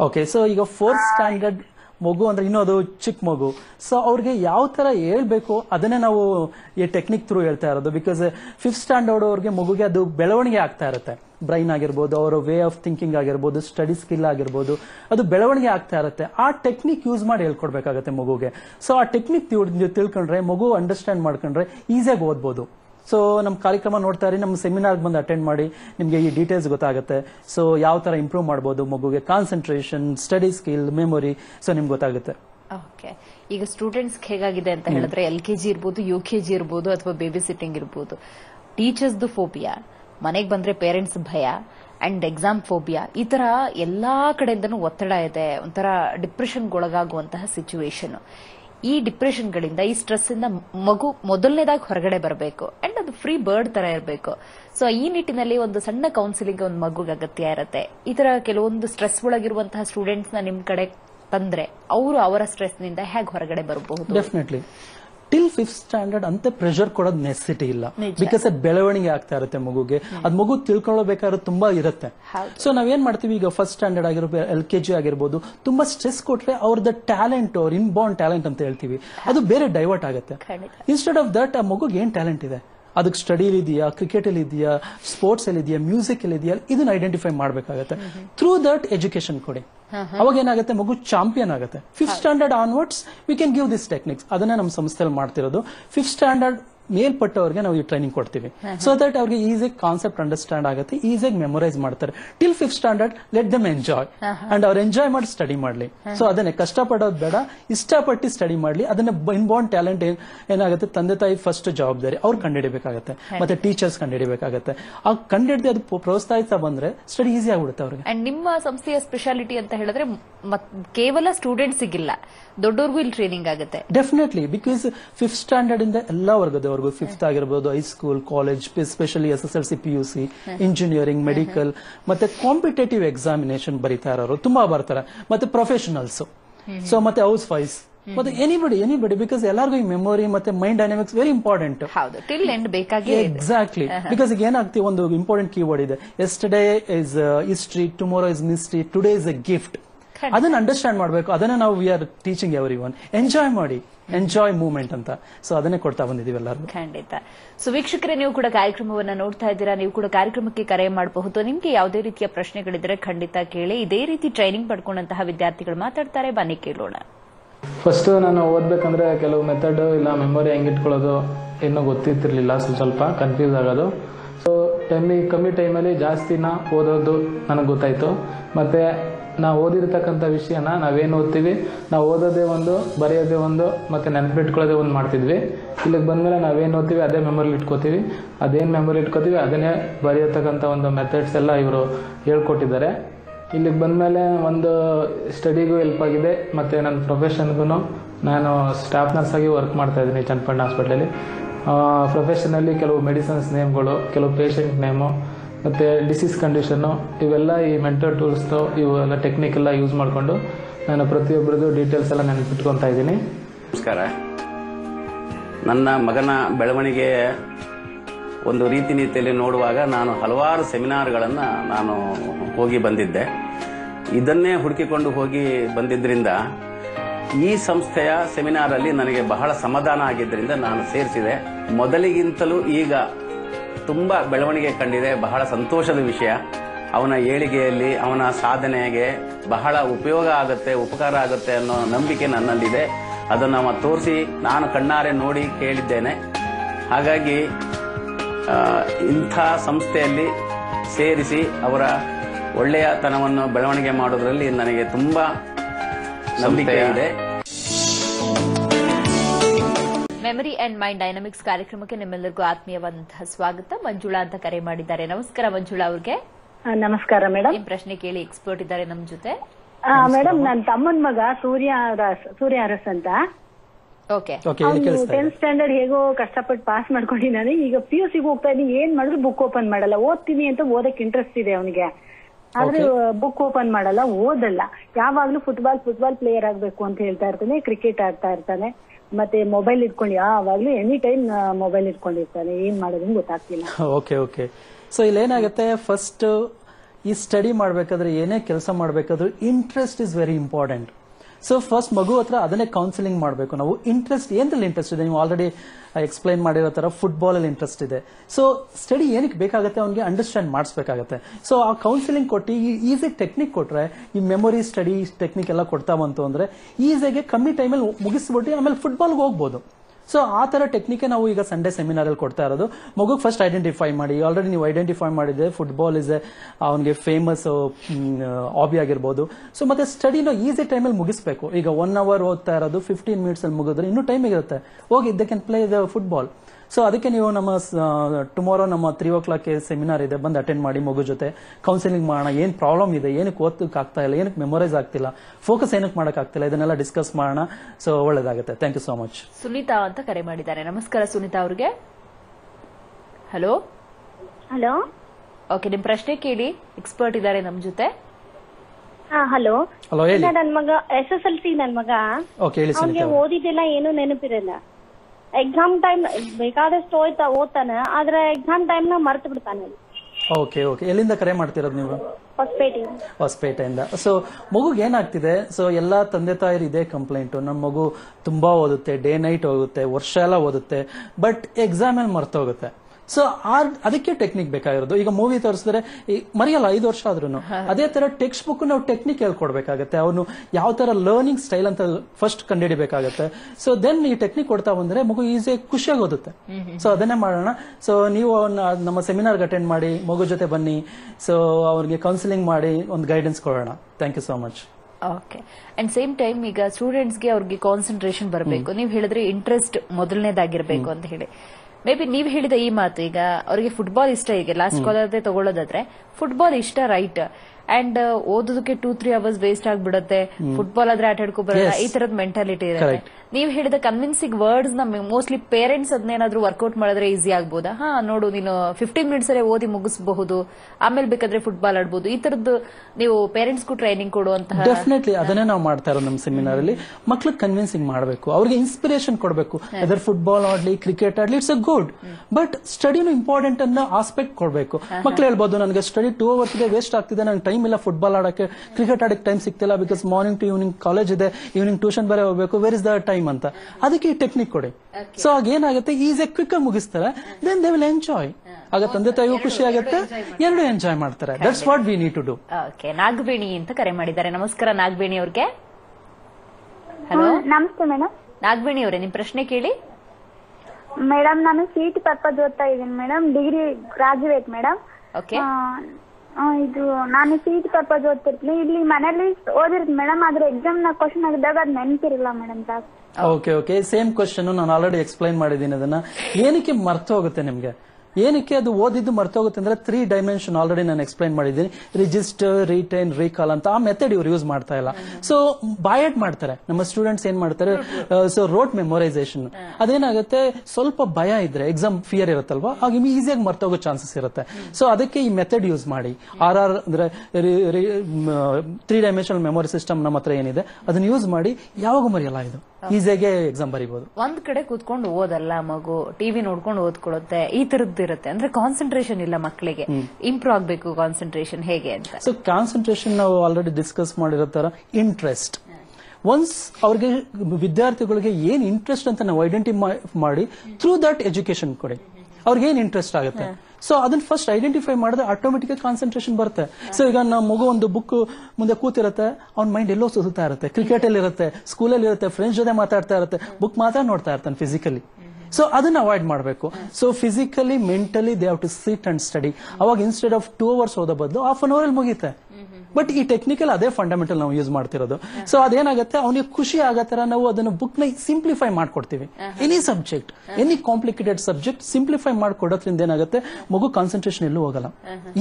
ಓಕೆ ಸೊ ಈಗ ಫೋರ್ತ್ ಸ್ಟ್ಯಾಂಡರ್ಡ್ ಮಗು ಅಂದ್ರೆ ಇನ್ನೂ ಚಿಕ್ಕ ಮಗು. ಸೊ ಅವ್ರಿಗೆ ಯಾವ ತರ ಹೇಳ್ಬೇಕು ಅದನ್ನೇ ನಾವು ಈ ಟೆಕ್ನಿಕ್ ಥ್ರೂ ಹೇಳ್ತಾ ಇರೋದು. ಬಿಕಾಸ್ ಫಿಫ್ತ್ ಸ್ಟ್ಯಾಂಡರ್ಡ್ ಅವ್ರಿಗೆ ಮಗುಗೆ ಅದು ಬೆಳವಣಿಗೆ ಆಗ್ತಾ ಇರುತ್ತೆ. ಬ್ರೈನ್ ಆಗಿರ್ಬೋದು, ಅವರ ವೇ ಆಫ್ ಥಿಂಕಿಂಗ್ ಆಗಿರ್ಬೋದು ಸ್ಟಡಿ ಸ್ಕಿಲ್ ಆಗಿರ್ಬೋದು, ಅದು ಬೆಳವಣಿಗೆ ಆಗ್ತಾ ಇರುತ್ತೆ. ಆ ಟೆಕ್ನಿಕ್ ಯೂಸ್ ಮಾಡಿ ಹೇಳ್ಕೊಡ್ಬೇಕಾಗತ್ತೆ ಮಗುಗೆ. ಸೊ ಆ ಟೆಕ್ನಿಕ್ ತಿಳ್ಕೊಂಡ್ರೆ, ಮಗು ಅಂಡರ್ಸ್ಟ್ಯಾಂಡ್ ಮಾಡ್ಕೊಂಡ್ರೆ ಈಸಿಯಾಗಿ ಓದ್ಬೋದು. ಸೊ ನಮ್ಮ ಕಾರ್ಯಕ್ರಮ ನೋಡ್ತಾ ಇರಿ ನಮ್ಮ ಸೆಮಿನಾರ್ ಬಂದು ಅಟೆಂಡ್ ಮಾಡಿ ನಿಮಗೆ ಈ ಡೀಟೇಲ್ಸ್ ಗೊತ್ತಾಗುತ್ತೆ. ಸೊ ಯಾವ ತರ ಇಂಪ್ರೂವ್ ಮಾಡ್ಬೋದು ಮಗುಗೆ concentration study skill memory so ನಿಮ್ಗೆ ಗೊತ್ತಾಗುತ್ತೆ. ಓಕೆ ಈಗ ಸ್ಟೂಡೆಂಟ್ಸ್ ಹೇಗಾಗಿದೆ ಅಂತ ಹೇಳಿದ್ರೆ ಎಲ್ ಕೆ ಜಿ ಇರ್ಬೋದು ಯು ಕೆ ಜಿ ಇರ್ಬೋದು ಅಥವಾ ಬೇಬಿ ಸಿಟ್ಟಿಂಗ್ ಇರ್ಬೋದು ಟೀಚರ್ಸ್ದು ಫೋಬಿಯಾ ಮನೆಗೆ ಬಂದ್ರೆ ಪೇರೆಂಟ್ಸ್ ಭಯ ಅಂಡ್ ಎಕ್ಸಾಮ್ ಫೋಬಿಯಾ ಈ ತರ ಎಲ್ಲಾ ಕಡೆಯಿಂದನೂ ಒತ್ತಡ ಇದೆ ಒಂಥರ ಡಿಪ್ರೆಷನ್ಗೊಳಗಾಗುವಂತಹ ಸಿಚುವೇಶನ್ ಈ ಡಿಪ್ರೆಷನ್ಗಳಿಂದ ಈ ಸ್ಟ್ರೆಸ್ ಇಂದ ಮಗು ಮೊದಲನೇದಾಗಿ ಹೊರಗಡೆ ಬರಬೇಕು. ಅಂಡ್ ಅದು ಫ್ರೀ ಬರ್ಡ್ ತರ ಇರಬೇಕು. ಸೊ ಈ ನಿಟ್ಟಿನಲ್ಲಿ ಒಂದು ಸಣ್ಣ ಕೌನ್ಸಿಲಿಂಗ್ ಒಂದು ಮಗುಗೆ ಅಗತ್ಯ ಇರುತ್ತೆ. ಈ ತರ ಕೆಲವೊಂದು ಸ್ಟ್ರೆಸ್ ಒಳಗಿರುವಂತಹ ಸ್ಟೂಡೆಂಟ್ಸ್ನ ನಿಮ್ ಕಡೆ ತಂದ್ರೆ, ಅವರು ಅವರ ಸ್ಟ್ರೆಸ್ನಿಂದ ಹೇಗೆ ಹೊರಗಡೆ ಬರಬಹುದು? ಡೆಫಿನೆಟ್ಲಿ ಟಿಲ್ ಫಿಫ್ತ್ ಸ್ಟ್ಯಾಂಡರ್ಡ್ ಅಂತ ಪ್ರೆಷರ್ ಕೊಡೋದು ನೆಸೆಸಿಟಿ ಇಲ್ಲ. ಬಿಕಾಸ್ ಬೆಳವಣಿಗೆ ಆಗ್ತಾ ಇರುತ್ತೆ ಮಗುಗೆ. ಅದ್ ಮಗು ತಿಳ್ಕೊಳ್ಬೇಕಾದ್ರೆ ತುಂಬಾ ಇರುತ್ತೆ. ಸೊ ನಾವೇನ್ ಮಾಡ್ತೀವಿ ಈಗ ಫಸ್ಟ್ ಸ್ಟ್ಯಾಂಡರ್ಡ್ ಆಗಿರ್ಬೋದು ಎಲ್ ಕೆ ಜಿ ಆಗಿರ್ಬೋದು ತುಂಬಾ ಸ್ಟ್ರೆಸ್ ಕೊಟ್ರೆ ಅವ್ರದ್ದು ಟ್ಯಾಲೆಂಟ್ ಅವ್ರ ಇನ್ಬಾರ್ನ್ ಟ್ಯಾಲೆಂಟ್ ಅಂತ ಹೇಳ್ತೀವಿ. ಅದು ಬೇರೆ ಡೈವರ್ಟ್ ಆಗುತ್ತೆ. ಇನ್ಸ್ಟೆಡ್ ಆಫ್ ದಟ್ ಆ ಮಗುಗೆ ಏನ್ ಟ್ಯಾಲೆಂಟ್ ಇದೆ? ಅದಕ್ಕೆ ಸ್ಟಡಿಲಿ ಇದೆಯಾ ಕ್ರಿಕೆಟ್ ಅಲ್ಲಿ ಇದೆಯಾ ಸ್ಪೋರ್ಟ್ಸ್ ಅಲ್ಲಿ ಇದೆಯಾ ಮ್ಯೂಸಿಕ್ ಅಲ್ಲಿ ಇದೆಯಾ ಇದನ್ನ ಐಡೆಂಟಿಫೈ ಮಾಡಬೇಕಾಗತ್ತೆ. ಥ್ರೂ ದಟ್ ಎಜುಕೇಶನ್ ಕೊಡಿ. ಅವಾಗ ಏನಾಗುತ್ತೆ? ಮಗು ಚಾಂಪಿಯನ್ ಆಗುತ್ತೆ. Fifth standard onwards we can give this techniques ಅದನ್ನ ನಮ್ಮ ಸಂಸ್ಥೆಯಲ್ಲಿ ಮಾಡ್ತಿರೋದು. ಫಿಫ್ತ್ ಸ್ಟ್ಯಾಂಡರ್ಡ್ ಮೇಲ್ಪಟ್ಟವ್ರಿಗೆ ನಾವು ಈ ಟ್ರೈನಿಂಗ್ ಕೊಡ್ತೀವಿ. ಸೊ ದಟ್ ಅವ್ರಿಗೆ ಈಸಿಯಾಗಿ ಕಾನ್ಸೆಪ್ಟ್ ಅಂಡರ್ಸ್ಟ್ಯಾಂಡ್ ಆಗುತ್ತೆ ಈಸಿಯಾಗಿ ಮೆಮೊರೈಸ್ ಮಾಡ್ತಾರೆ. Till fifth standard let them enjoy and ಅವ್ರು ಎಂಜಾಯ್ ಮಾಡಿ ಸ್ಟಡಿ ಮಾಡ್ಲಿ. ಸೊ ಅದನ್ನೇ ಕಷ್ಟಪಡೋದು ಬೇಡ ಇಷ್ಟಪಟ್ಟು ಸ್ಟಡಿ ಮಾಡ್ಲಿ. ಅದನ್ನ ಇನ್ಬಾರ್ನ್ ಟ್ಯಾಲೆಂಟ್ ಏನಾಗುತ್ತೆ? ತಂದೆ ತಾಯಿ ಫಸ್ಟ್ ಜವಾಬ್ದಾರಿ. ಅವ್ರು ಕಂಡುಹಿಡಬೇಕಾಗತ್ತೆ. ಮತ್ತೆ ಟೀಚರ್ಸ್ ಕಂಡುಹಿಡಬೇಕಾಗತ್ತೆ. ಆ ಕಂಡುಹಿಡಿದು ಅದು ಪ್ರೋತ್ಸಾಹಿಸ್ತಾ ಬಂದ್ರೆ ಸ್ಟಡಿ ಈಸಿ ಆಗ್ಬಿಡುತ್ತೆ ಅವ್ರಿಗೆ. ಅಂಡ್ ನಿಮ್ಮ ಸಂಸ್ಥೆಯ ಸ್ಪೆಷಾಲಿಟಿ ಅಂತ ಹೇಳಿದ್ರೆ ಕೇವಲ ಸ್ಟೂಡೆಂಟ್ಸ್ ಸಿಗಿಲ್ಲ ದೊಡ್ಡವ್ರಿಗೂ ಇಲ್ಲಿ ಟ್ರೈನಿಂಗ್ ಆಗುತ್ತೆ. ಡೆಫಿನೆಟ್ಲಿ ಬಿಕಾಸ್ ಫಿಫ್ತ್ ಸ್ಟ್ಯಾಂಡರ್ಡ್ ಇಂದ ಎಲ್ಲಾ ವರ್ಗದವರೆಗೂ ಫಿಫ್ತ್ ಆಗಿರ್ಬೋದು high school college specially S S L C P U C engineering medical ಮತ್ತೆ ಕಾಂಪಿಟೇಟಿವ್ ಎಕ್ಸಾಮಿನೇಷನ್ ಬರೀತಾ ಇರೋರು ತುಂಬಾ ಬರ್ತಾರೆ. ಮತ್ತೆ ಪ್ರೊಫೆಷನಲ್ಸ್ ಸೊ ಮತ್ತೆ ಹೌಸ್ ವೈಸ್ ಮತ್ತೆ ಎನಿಬಡಿ ಎನಿಬಡಿ ಬಿಕಾಸ್ ಎಲ್ಲರಿಗೂ ಈ ಮೆಮೊರಿ ಮತ್ತೆ ಮೈಂಡ್ ಡೈನಾಮಿಕ್ಸ್ ವೆರಿ ಇಂಪಾರ್ಟೆಂಟ್ ಹೌದು ಟಿಲ್ ಎಂಡ್ ಬೇಕಾಗೇ ಇದೆ. ಎಕ್ಸಾಕ್ಟ್ಲಿ ಬಿಕಾಸ್ ಈಗ ಏನಾಗ್ತೀವಿ ಒಂದು ಇಂಪಾರ್ಟೆಂಟ್ ಕೀವರ್ಡ್ ಇದೆ. Yesterday is history tomorrow is mystery today is a gift ಅದನ್ನ ಅಂಡರ್ಸ್ಟ್ಯಾಂಡ್ ಮಾಡಬೇಕು. ಅದನ್ನ ನಾವು we are teaching everyone enjoy ಮಾಡಿ. ಎಂಜಾಯ್ ಮೂವ್ಮೆಂಟ್ ಅಂತ. ಸೊ ಅದನ್ನೇ ಕೊಡ್ತಾ ಬಂದಿದೀವಿ ಎಲ್ಲರೂ ಖಂಡಿತ. ಸೊ ವೀಕ್ಷಕರೇ ನೀವು ಕೂಡ ಕಾರ್ಯಕ್ರಮವನ್ನ ನೋಡ್ತಾ ಇದ್ದೀರಾ? ನೀವು ಕೂಡ ಕಾರ್ಯಕ್ರಮಕ್ಕೆ ಕರೆ ಮಾಡಬಹುದು. ನಿಮ್ಗೆ ಯಾವುದೇ ರೀತಿಯ ಪ್ರಶ್ನೆಗಳಿದ್ರೆ ಖಂಡಿತ ಕೇಳಿ. ಇದೇ ರೀತಿ ಟ್ರೈನಿಂಗ್ ಪಡ್ಕೊಂಡಂತಹ ವಿದ್ಯಾರ್ಥಿಗಳು ಮಾತಾಡ್ತಾರೆ. ಬನ್ನಿ ಕೇಳೋಣ. ಫಸ್ಟ್ ನಾನು ಓದ್ಬೇಕಂದ್ರೆ ಕೆಲವು ಮೆಥಡ್ ಇಲ್ಲ ಮೆಮೊರಿ ಹೆಂಗೆ ಇಟ್ಕೊಳ್ಳೋದು ಏನೋ ಗೊತ್ತಿರ್ತಿರ್ಲಿಲ್ಲ ಸ್ವಲ್ಪ ಸ್ವಲ್ಪ ಕನ್ಫ್ಯೂಸ್ ಆಗೋದು. ಸೊ ಟೈಮಿ ಕಮ್ಮಿ ಟೈಮಲ್ಲಿ ಜಾಸ್ತಿನ ಓದೋದು ನನಗೆ ಗೊತ್ತಾಯಿತು. ಮತ್ತೆ ನಾವು ಓದಿರ್ತಕ್ಕಂಥ ವಿಷಯನ ನಾವೇನು ಓದ್ತೀವಿ? ನಾವು ಓದೋದೇ ಒಂದು, ಬರೆಯೋದೇ ಒಂದು, ಮತ್ತು ನೆನಪಿಟ್ಕೊಳ್ಳೋದೇ ಒಂದು ಮಾಡ್ತಿದ್ವಿ. ಇಲ್ಲಿಗೆ ಬಂದಮೇಲೆ ನಾವೇನು ಓದ್ತೀವಿ? ಅದೇ ಮೆಮೊರಿ ಇಟ್ಕೋತೀವಿ. ಅದೇನು ಮೆಮೊರಿ ಇಟ್ಕೋತೀವಿ? ಅದನ್ನೇ ಬರೆಯತಕ್ಕಂಥ ಒಂದು ಮೆಥಡ್ಸ್ ಎಲ್ಲ ಇವರು ಹೇಳ್ಕೊಟ್ಟಿದ್ದಾರೆ. ಇಲ್ಲಿಗೆ ಬಂದಮೇಲೆ ಒಂದು ಸ್ಟಡಿಗೂ ಹೆಲ್ಪ್ ಆಗಿದೆ. ಮತ್ತು ನನ್ನ ಪ್ರೊಫೆಷನ್ಗೂ ನಾನು ಸ್ಟಾಫ್ ಆಗಿ ವರ್ಕ್ ಮಾಡ್ತಾ ಇದ್ದೀನಿ ಚನ್ನಪಣ್ಣ ಹಾಸ್ಪಿಟ್ಲಲ್ಲಿ ಪ್ರೊಫೆಷನಲ್ಲಿ ಕೆಲವು ಮೆಡಿಸಿನ್ಸ್ ನೇಮ್ಗಳು, ಕೆಲವು ಪೇಷಂಟ್ ನೇಮು, ಮತ್ತು ಡಿಸೀಸ್ ಕಂಡೀಷನ್ನು ಇವೆಲ್ಲ ಈ ಮೆಂಟಲ್ ಟೂಲ್ಸ್ದು ಇವೆಲ್ಲ ಟೆಕ್ನಿಕ್ ಎಲ್ಲ ಯೂಸ್ ಮಾಡಿಕೊಂಡು ನಾನು ಪ್ರತಿಯೊಬ್ಬರದ್ದು ಡೀಟೇಲ್ಸ್ ಎಲ್ಲ ನೆನಪಿಟ್ಕೊತಾ ಇದ್ದೀನಿ. ನಮಸ್ಕಾರ. ನನ್ನ ಮಗನ ಬೆಳವಣಿಗೆ ಒಂದು ರೀತಿ ನೀತಿಯಲ್ಲಿ ನೋಡುವಾಗ ನಾನು ಹಲವಾರು ಸೆಮಿನಾರ್ಗಳನ್ನು ನಾನು ಹೋಗಿ ಬಂದಿದ್ದೆ. ಇದನ್ನೇ ಹುಡುಕಿಕೊಂಡು ಹೋಗಿ ಬಂದಿದ್ದರಿಂದ ಈ ಸಂಸ್ಥೆಯ ಸೆಮಿನಾರಲ್ಲಿ ನನಗೆ ಬಹಳ ಸಮಾಧಾನ ಆಗಿದ್ದರಿಂದ ನಾನು ಸೇರಿಸಿದೆ. ಮೊದಲಿಗಿಂತಲೂ ಈಗ ತುಂಬ ಬೆಳವಣಿಗೆ ಕಂಡಿದೆ ಬಹಳ ಸಂತೋಷದ ವಿಷಯ. ಅವನ ಏಳಿಗೆಯಲ್ಲಿ ಅವನ ಸಾಧನೆಗೆ ಬಹಳ ಉಪಯೋಗ ಆಗುತ್ತೆ ಉಪಕಾರ ಆಗುತ್ತೆ ಅನ್ನೋ ನಂಬಿಕೆ ನನ್ನಲ್ಲಿದೆ. ಅದನ್ನು ಅವ ತೋರಿಸಿ ನಾನು ಕಣ್ಣಾರೆ ನೋಡಿ ಕೇಳಿದ್ದೇನೆ. ಹಾಗಾಗಿ ಇಂಥ ಸಂಸ್ಥೆಯಲ್ಲಿ ಸೇರಿಸಿ ಅವರ ಒಳ್ಳೆಯತನವನ್ನು ಬೆಳವಣಿಗೆ ಮಾಡೋದ್ರಲ್ಲಿ ನನಗೆ ತುಂಬಾ ನಂಬಿಕೆ ಇದೆ. ಮೆಮರಿ ಅಂಡ್ ಮೈಂಡ್ ಡೈನಾಮಿಕ್ಸ್ ಕಾರ್ಯಕ್ರಮಕ್ಕೆ ನಿಮ್ಮೆಲ್ಲರಿಗೂ ಆತ್ಮೀಯವಾದಂತಹ ಸ್ವಾಗತ. ಮಂಜುಳಾ ಅಂತ ಕರೆ ಮಾಡಿದ್ದಾರೆ. ನಮಸ್ಕಾರ ಮಂಜುಳಾ ಅವ್ರಿಗೆ. ನಮಸ್ಕಾರ ಮೇಡಮ್ ಈ ಪ್ರಶ್ನೆ ಕೇಳಿ ಎಕ್ಸ್ಪರ್ಟ್ ಇದ್ದಾರೆ ನಮ್ ಜೊತೆ? ಮೇಡಮ್ ನನ್ನ ತಮ್ಮನ ಮಗ ಸೂರ್ಯ ಅರಸ್ ಸೂರ್ಯ ಅರಸ್ ಅಂತ. ಟೆಂತ್ ಸ್ಟ್ಯಾಂಡರ್ಡ್ ಹೇಗೋ ಕಷ್ಟಪಟ್ಟು ಪಾಸ್ ಮಾಡ್ಕೊಂಡಿದ್ದಾನೆ. ಈಗ ಪಿ ಯು ಸಿಗೆ ಹೋಗ್ತಾ ಇದ್ದೀನಿ ಏನ್ ಮಾಡಿದ್ರು ಬುಕ್ ಓಪನ್ ಮಾಡಲ್ಲ. ಓದ್ತೀನಿ ಅಂತ ಓದಕ್ ಇಂಟ್ರೆಸ್ಟ್ ಇದೆ ಅವನಿಗೆ. ಆದ್ರೆ ಬುಕ್ ಓಪನ್ ಮಾಡಲ್ಲ ಓದಲ್ಲ. ಯಾವಾಗ್ಲೂ ಫುಟ್ಬಾಲ್ ಫುಟ್ಬಾಲ್ ಪ್ಲೇಯರ್ ಆಗ್ಬೇಕು ಅಂತ ಹೇಳ್ತಾ ಇರ್ತಾನೆ ಕ್ರಿಕೆಟ್ ಆಡ್ತಾ ಇರ್ತಾನೆ. ಮತ್ತೆ ಮೊಬೈಲ್ ಇಟ್ಕೊಂಡು. ಯಾವಾಗ್ಲೂ ಎನಿ ಟೈಮ್ ಮೊಬೈಲ್ ಇಟ್ಕೊಂಡಿರ್ತಾನೆ ಏನ್ ಮಾಡೋದು ಗೊತ್ತಾಗ್ತಿಲ್ಲ. ಓಕೆ ಓಕೆ ಸೊ ಇಲ್ಲಿ ಏನಾಗುತ್ತೆ ಫಸ್ಟ್ ಈ ಸ್ಟಡಿ ಮಾಡಬೇಕಾದ್ರೆ ಏನೇ ಕೆಲಸ ಮಾಡಬೇಕಾದ್ರೂ interest is very important so first ಮಗು ಹತ್ರ ಅದನ್ನೇ ಕೌನ್ಸಿಲಿಂಗ್ ಮಾಡಬೇಕು. ನಾವು ಇಂಟ್ರೆಸ್ಟ್ ಏನ್ರಲ್ಲಿ ಇಂಟ್ರೆಸ್ಟ್ ಇದೆ? ನೀವು ಆಲ್ರೆಡಿ ಎಕ್ಸ್ಪ್ಲೈನ್ ಮಾಡಿರೋ ತರ ಫುಟ್ಬಾಲ್ ಅಲ್ಲಿ ಇಂಟ್ರೆಸ್ಟ್ ಇದೆ. ಸೊ ಸ್ಟಡಿ ಏನಕ್ಕೆ ಬೇಕಾಗುತ್ತೆ? ಅವ್ನಿಗೆ ಅಂಡರ್ಸ್ಟ್ಯಾಂಡ್ ಮಾಡಿಸ್ಬೇಕಾಗತ್ತೆ. ಸೊ ಆ ಕೌನ್ಸಿಲಿಂಗ್ ಕೊಟ್ಟು, ಈ ಈಸಿ ಟೆಕ್ನಿಕ್ ಕೊಟ್ರೆ, ಈ ಮೆಮೊರಿ ಸ್ಟಡಿ ಟೆಕ್ನಿಕ್ ಎಲ್ಲ ಕೊಡ್ತಾ ಬಂತು ಅಂದ್ರೆ ಈಸಿಯಾಗಿ ಕಮ್ಮಿ ಟೈಮಲ್ಲಿ ಮುಗಿಸ್ಬಿಟ್ಟು ಆಮೇಲೆ ಫುಟ್ಬಾಲ್ಗೆ ಹೋಗ್ಬೋದು. ಸೊ ಆ ತರ ಟೆಕ್ನಿಕ್ ನಾವು ಈಗ ಸಂಡೇ ಸೆಮಿನಾರ್ ಅಲ್ಲಿ ಕೊಡ್ತಾ ಇರೋದು. ಮಗು ಫಸ್ಟ್ ಐಡೆಂಟಿಫೈ ಮಾಡಿ. ಆಲ್ರೆಡಿ ನೀವು ಐಡೆಂಟಿಫೈ ಮಾಡಿದ್ರೆ ಫುಟ್ಬಾಲ್ ಇಸ್ ಅವನಿಗೆ ಫೇಮಸ್ ಹಾಬಿ ಆಗಿರ್ಬೋದು. ಸೊ ಮತ್ತೆ ಸ್ಟಡಿನ ಈಸಿ ಟೈಮಲ್ಲಿ ಮುಗಿಸ್ಬೇಕು. ಈಗ ಒನ್ ಅವರ್ ಓದ್ತಾ ಇರೋದು ಫಿಫ್ಟೀನ್ ಮಿನಿಟ್ಸ್ ಅಲ್ಲಿ ಮುಗಿದ್ರೆ ಇನ್ನೂ ಟೈಮ್ ಇರುತ್ತೆ. ಹೋಗಿ they can play the football so ಅದಕ್ಕೆ ನೀವು ನಮ್ಮ ಟುಮಾರೋ ನಮ್ಮ ತ್ರೀ ಓ ಕ್ಲಾಕ್ ಸೆಮಿನಾರ್ ಇದೆ. ಬಂದು ಅಟೆಂಡ್ ಮಾಡಿ ಮಗು ಜೊತೆ. ಕೌನ್ಸಿಲಿಂಗ್ ಮಾಡೋಣ. ಏನ್ ಪ್ರಾಬ್ಲಮ್ ಇದೆ? ಏನಕ್ಕೆ ಓದಕ್ಕೆ ಆಗ್ತಾ ಇಲ್ಲ? ಏನಕ್ಕೆ ಮೆಮೊರೈಸ್ ಆಗ್ತಿಲ್ಲ? ಫೋಕಸ್ ಏನಕ್ಕೆ ಮಾಡಕ್ ಆಗ್ತಿಲ್ಲ? ಇದನ್ನೆಲ್ಲ ಡಿಸ್ಕಸ್ ಮಾಡೋಣ. ಸೊ ಒಳ್ಳೇದಾಗುತ್ತೆ. Thank you so much Sunita ಅಂತ ಕರೆ ಮಾಡಿದ್ದಾರೆ. ನಮಸ್ಕಾರ ಸುನೀತಾ ಅವ್ರಿಗೆ. ಹಲೋ ಹಲೋ ಓಕೆ ನಿಮ್ ಪ್ರಶ್ನೆ ಕೇಳಿ. ಎಕ್ಸ್ಪರ್ಟ್ ಇದ್ದಾರೆ ನಮ್ ಜೊತೆ. ಹಾ ಹಲೋ ನನ್ ಮಗ ಎಸ್ ಎಸ್ ಎಲ್ ಸಿ ನನ್ ಮಗ. ಓಕೆ ಹೇಳಿ ಅವ್ನಿಗೆ ಸುನೀತಾ ಓದಿದ್ದೆಲ್ಲ ಏನು ನೆನಪಿರಲ್ಲ. ಎಕ್ಸಾಮ್ ಟೈಮ್ ಬೇಕಾದಷ್ಟು ಹೋಯ್ತಾ ಓದ್ತಾನೆ ಆದ್ರೆ ಎಕ್ಸಾಮ್ ಟೈಮ್ನ ಮರ್ತು ಬಿಡ್ತಾನೆ. ಓಕೆ ಓಕೆ ಎಲ್ಲಿಂದ ಕರೆ ಮಾಡ್ತಿರೋದು ನೀವು? ಹೊಸಪೇಟೆ ಹೊಸಪೇಟೆಯಿಂದ. ಸೊ ಮಗುಗೆ ಏನಾಗ್ತಿದೆ? ಸೊ ಎಲ್ಲಾ ತಂದೆ ತಾಯಿರು ಇದೇ ಕಂಪ್ಲೇಂಟ್ ನಮ್ಮ ಮಗು ತುಂಬಾ ಓದುತ್ತೆ ಡೇ ನೈಟ್ ಹೋಗುತ್ತೆ ವರ್ಷ ಎಲ್ಲ ಓದುತ್ತೆ ಬಟ್ ಎಕ್ಸಾಮ್ ಅಲ್ಲಿ ಮರ್ತೋಗುತ್ತೆ. ಸೊ ಅದಕ್ಕೆ ಟೆಕ್ನಿಕ್ ಬೇಕಾಗಿರೋದು. ಈಗ ಮೂವಿ ತೋರಿಸಿದ್ರೆ ಮರೆಯಲ್ಲ ಐದು ವರ್ಷ ಆದ್ರೂ ಅದೇ ತರ ಟೆಕ್ಸ್ಟ್ ಬುಕ್ ನಾವು ಟೆಕ್ನಿಕ್ ಹೇಳ್ಕೊಡ್ಬೇಕಾಗತ್ತೆ. ಅವನು ಯಾವ ತರ ಲರ್ನಿಂಗ್ ಸ್ಟೈಲ್ ಅಂತ ಫಸ್ಟ್ ಕಂಡುಹಿಡಿಬೇಕಾಗತ್ತೆ. ಸೊ ದೆನ್ ಈ ಟೆಕ್ನಿಕ್ ಕೊಡ್ತಾ ಬಂದ್ರೆ ಮಗು ಈಸಿಯಾಗಿ ಖುಷಿಯಾಗಿ ಓದುತ್ತೆ. ಸೊ ಅದನ್ನೇ ಮಾಡೋಣ. ಸೊ ನೀವು ಅವ್ನ ನಮ್ಮ ಸೆಮಿನಾರ್ಗೆ ಅಟೆಂಡ್ ಮಾಡಿ ಮಗು ಜೊತೆ ಬನ್ನಿ. ಸೊ ಅವ್ರಿಗೆ ಕೌನ್ಸಿಲಿಂಗ್ ಮಾಡಿ ಒಂದು ಗೈಡೆನ್ಸ್ ಕೊಡೋಣ. Thank you so much okay and same time ಈಗ ಸ್ಟೂಡೆಂಟ್ಸ್ಗೆ ಅವ್ರಿಗೆ ಕಾನ್ಸಂಟ್ರೇಷನ್ ಬರಬೇಕು. ನೀವು ಹೇಳಿದ್ರೆ ಇಂಟ್ರೆಸ್ಟ್ ಮೊದಲನೇದಾಗಿರಬೇಕು ಅಂತ ಹೇಳಿ. ಮೇ ಬಿ ನೀವು ಹೇಳಿದ ಈ ಮಾತು. ಈಗ ಅವರಿಗೆ ಫುಟ್ಬಾಲ್ ಇಷ್ಟ. ಈಗ ಲಾಸ್ಟ್ ಕಾಲ್ ತಗೊಳ್ಳೋದಾದ್ರೆ ಫುಟ್ಬಾಲ್ ಇಷ್ಟ ರೈಟ್ ಅಂಡ್ ಓದೋದಕ್ಕೆ ಟೂ ತ್ರೀ ಅವರ್ಸ್ ವೇಸ್ಟ್ ಆಗ್ಬಿಡತ್ತೆ. ಫುಟ್ಬಾಲ್ ಆದ್ರೆ ಆಟ ಆಡ್ಕೊ ಬರಲ್ಲ. ಈ ತರದ ಮೆಂಟಾಲಿಟಿ ಇರುತ್ತೆ. Correct. ನೀವು ಹೇಳಿದ ಕನ್ವಿನ್ಸಿಂಗ್ ವರ್ಡ್ಸ್ನ ಮೋಸ್ಟ್ಲಿ ಪೇರೆಂಟ್ಸ್ ಅದನ್ನೇನಾದ್ರೂ ವರ್ಕೌಟ್ ಮಾಡಿದ್ರೆ ಈಸಿ ಆಗ್ಬೋದಾ? ಹಾ ನೋಡು ನೀನು ಫಿಫ್ಟೀನ್ ಮಿನಿಟ್ಸ್ ಅಲ್ಲೇ ಓದಿ ಮುಗಿಸಬಹುದು. ಆಮೇಲೆ ಬೇಕಾದ್ರೆ ಫುಟ್ಬಾಲ್ ಆಡ್ಬೋದು. ಈ ತರದ್ದು ನೀವು ಪೇರೆಂಟ್ಸ್ಗೂ ಟ್ರೈನಿಂಗ್ ಕೊಡುವಂತಹ ಡೆಫಿನೆಟ್ಲಿ ಅದನ್ನೇ ನಾವು ಮಾಡ್ತಾ ಇರೋದು ನಮ್ಮ ಸೆಮಿನಾರ್ ಅಲ್ಲಿ. ಮಕ್ಳಿಗೆ ಕನ್ವಿನ್ಸಿಂಗ್ ಮಾಡಬೇಕು. ಅವ್ರಿಗೆ ಇನ್ಸ್ಪಿರೇಷನ್ ಕೊಡಬೇಕು. ಅದರ ಫುಟ್ಬಾಲ್ ಆಡ್ಲಿ ಕ್ರಿಕೆಟ್ ಆಡ್ಲಿ ಇಟ್ಸ್ ಅ ಗುಡ್ ಬಟ್ ಸ್ಟಡಿನೂ ಇಂಪಾರ್ಟೆಂಟ್ ಅನ್ನೋ ಆಸ್ಪೆಕ್ಟ್ ಕೊಡಬೇಕು. ಮಕ್ಳು ಹೇಳ್ಬೋದು ನನಗೆ ಸ್ಟಡಿ ಟೂ ಅವರ್ಸ್ ವೇಸ್ಟ್ ಆಗ್ತಿದೆ ನಂಗೆ ಟೈಮ್ ಇಲ್ಲ ಫುಟ್ಬಾಲ್ ಆಡಕ್ಕೆ. ಕ್ರಿಕೆಟ್ ಆಡಕ್ಕೆ ಟೈಮ್ ಸಿಗ್ತಿಲ್ಲ because morning to evening college ಇದೆ. ಈವ್ನಿಂಗ್ ಟ್ಯೂಷನ್ ಬೇರೆ ಹೋಗಬೇಕು. ವೇರ್ ಇಸ್ ದ ಟೈಮ್ ಅಂತ. ಅದಕ್ಕೆ ಈ ಟೆಕ್ನಿಕ್ ಕೊಡಿ. ಸೊ ಆಗ ಏನಾಗುತ್ತೆ? ಎ ಕ್ವಿಕ್ ಆಗಿ ಮುಗಿಸ್ತಾರೆ. ದೆನ್ ದೇ ವಿಲ್ ಎಂಜಾಯ್ ಆಗ ತಂದೆ ತಾಯಿಗೂ ಖುಷಿ ಆಗುತ್ತೆ. ಎರಡು ಎಂಜಾಯ್ ಮಾಡ್ತಾರೆ. That's what we need to do okay Nagaveni ಅಂತ ಕರೆ ಮಾಡಿದ್ದಾರೆ. ನಮಸ್ಕಾರ ನಾಗಬೇಣಿ ಅವ್ರಿಗೆ. ಹಲೋ ನಮಸ್ತೆ ಮೇಡಮ್. ನಾಗಬೇಣಿ ಅವರೇ ನಿಮ್ ಪ್ರಶ್ನೆ ಕೇಳಿ. ಮೇಡಮ್ ನಾನು ಸಿ ಟಿ ಪರ್ಪಸ್ ಓದ್ತಾ ಇದ್ದೀನಿ madam. Degree graduate madam. Okay ಇದು, ನಾನು ಸಿ ಟಿ ಪರ್ಪಸ್ ಓದ್ತಿರ್ತೀನಿ. ಇಲ್ಲಿ ಮನೇಲಿ ಓದಿರ್ತೀನಿ ಮೇಡಮ್ ಆದ್ರೆ ಎಕ್ಸಾಮ್ನ ಕ್ವಶನ್ ಆಗಿದ್ದಾಗ ಅದ್ ನೆನಪಿರಲ್ಲ madam okay okay same question ನಾನು ಆಲ್ರೆಡಿ ಎಕ್ಸ್ಪ್ಲೈನ್ ಮಾಡಿದ್ದೀನಿ ಅದನ್ನ. ಏನಕ್ಕೆ ಮರ್ತು ಹೋಗುತ್ತೆ ನಿಮ್ಗೆ? ಏನಕ್ಕೆ ಅದು ಓದಿದ್ದು ಮರ್ತೋಗುತ್ತೆ ಅಂದ್ರೆ ತ್ರೀ ಡೈಮೆನ್ಷನ್ ಆಲ್ರೆಡಿ ನಾನು ಎಕ್ಸ್ಪ್ಲೈನ್ ಮಾಡಿದ್ದೀನಿ. ರಿಜಿಸ್ಟರ್ ರಿಟೈನ್ ರೀಕಾಲ್ ಅಂತ ಆ ಮೆಥಡ್ ಇವ್ರು ಯೂಸ್ ಮಾಡ್ತಾ ಇಲ್ಲ. ಸೊ ಬಾಯಟ್ ಮಾಡ್ತಾರೆ. ನಮ್ಮ ಸ್ಟೂಡೆಂಟ್ಸ್ ಏನ್ ಮಾಡ್ತಾರೆ? ಸೊ ರೋಟ್ ಮೆಮೊರೈಸೇಷನ್ ಅದೇನಾಗುತ್ತೆ? ಸ್ವಲ್ಪ ಭಯ ಇದ್ರೆ ಎಕ್ಸಾಮ್ ಫಿಯರ್ ಇರುತ್ತಲ್ವಾ? ಹಾಗೆ ಈಸಿಯಾಗಿ ಮರ್ತೋಗೋ ಚಾನ್ಸಸ್ ಇರುತ್ತೆ. ಸೊ ಅದಕ್ಕೆ ಈ ಮೆಥಡ್ ಯೂಸ್ ಮಾಡಿ. ಆರ್ ಆರ್ ಅಂದ್ರೆ ತ್ರೀ ಡೈಮೆನ್ಷನಲ್ ಮೆಮೊರಿ ಸಿಸ್ಟಮ್ ನಮ್ಮ ಹತ್ರ ಏನಿದೆ ಅದನ್ನ ಯೂಸ್ ಮಾಡಿ. ಯಾವಾಗ ಮರೆಯಲ್ಲ ಇದು. ಈಸಿಯಾಗಿ ಎಕ್ಸಾಮ್ ಬರೀಬಹುದು ಒಂದ್ ಕಡೆ ಕೂತ್ಕೊಂಡು ಓದಲ್ಲ ಮಗು ಟಿವಿ ನೋಡ್ಕೊಂಡು ಓದ್ಕೊಳುತ್ತೆ ಈ ತರದ್ ಇರುತ್ತೆ. ಅಂದ್ರೆ ಕಾನ್ಸಂಟ್ರೇಷನ್ ಇಲ್ಲ ಮಕ್ಕಳಿಗೆ ಇಂಪ್ರೂವ್ ಆಗ್ಬೇಕು ಕಾನ್ಸಂಟ್ರೇಷನ್ ಹೇಗೆ ಅಂತ. ಸೊ ಕಾನ್ಸಂಟ್ರೇಷನ್ ನಾವು ಆಲ್ರೆಡಿ ಡಿಸ್ಕಸ್ ಮಾಡಿರೋ ತರ ಇಂಟ್ರೆಸ್ಟ್ ಒನ್ಸ್ ಅವ್ರಿಗೆ ವಿದ್ಯಾರ್ಥಿಗಳಿಗೆ ಏನ್ ಇಂಟ್ರೆಸ್ಟ್ ಅಂತ ನಾವು ಐಡೆಂಟಿಫೈ ಮಾಡಿ ಥ್ರೂ ದಟ್ ಎಜುಕೇಶನ್ ಕೊಡಿ. ಅವ್ರಿಗೆ ಏನ್ ಇಂಟ್ರೆಸ್ಟ್ ಆಗುತ್ತೆ? ಸೊ ಅದನ್ನ ಫಸ್ಟ್ ಐಡೆಂಟಿಫೈ ಮಾಡಿದ್ರೆ ಆಟೋಮೆಟಿಕ್ ಕಾನ್ಸಂಟ್ರೇಷನ್ ಬರುತ್ತೆ. ಸೊ ಈಗ ನಮ್ಮ ಮಗು ಒಂದು ಬುಕ್ ಮುಂದೆ ಕೂತಿರುತ್ತೆ, ಅವ್ನ ಮೈಂಡ್ ಎಲ್ಲೋ ಸುತ್ತಾ ಇರುತ್ತೆ. ಕ್ರಿಕೆಟ್ ಅಲ್ಲಿ ಇರುತ್ತೆ ಸ್ಕೂಲಲ್ಲಿ ಇರುತ್ತೆ ಫ್ರೆಂಡ್ಸ್ ಜೊತೆ ಮಾತಾಡ್ತಾ ಇರುತ್ತೆ ಬುಕ್ ಮಾತ್ರ ನೋಡ್ತಾ ಇರ್ತಾನೆ ಫಿಸಿಕಲಿ ಸೊ ಅದನ್ನ ಅವಾಯ್ಡ್ ಮಾಡಬೇಕು. So physically mentally they have to sit and study ಅವಾಗ ಇನ್ಸ್ಟೆಡ್ ಆಫ್ ಟೂ ಅವರ್ಸ್ ಹೋದ ಬದಲು ಹಾಫ್ ಅನ್ ಅವರ್ ಅಲ್ಲಿ ಮುಗಿತೆ. ಬಟ್ ಈ ಟೆಕ್ನಿಕಲ್ ಅದೇ ಫಂಡಮೆಂಟಲ್ ನಾವು ಯೂಸ್ ಮಾಡ್ತಿರೋದು. ಸೊ ಅದೇನಾಗುತ್ತೆ? ಅವನಿಗೆ ಖುಷಿ ಆಗೋ ತರ ನಾವು ಅದನ್ನ ಬುಕ್ನ ಸಿಂಪ್ಲಿಫೈ ಮಾಡ್ಕೊಡ್ತೀವಿ. Any subject any complicated subject simplify ಮಾಡ್ಕೊಡೋದ್ರಿಂದ ಏನಾಗುತ್ತೆ? ಮಗು ಕಾನ್ಸಂಟ್ರೇಷನ್ ಎಲ್ಲೂ ಹೋಗಲ್ಲ.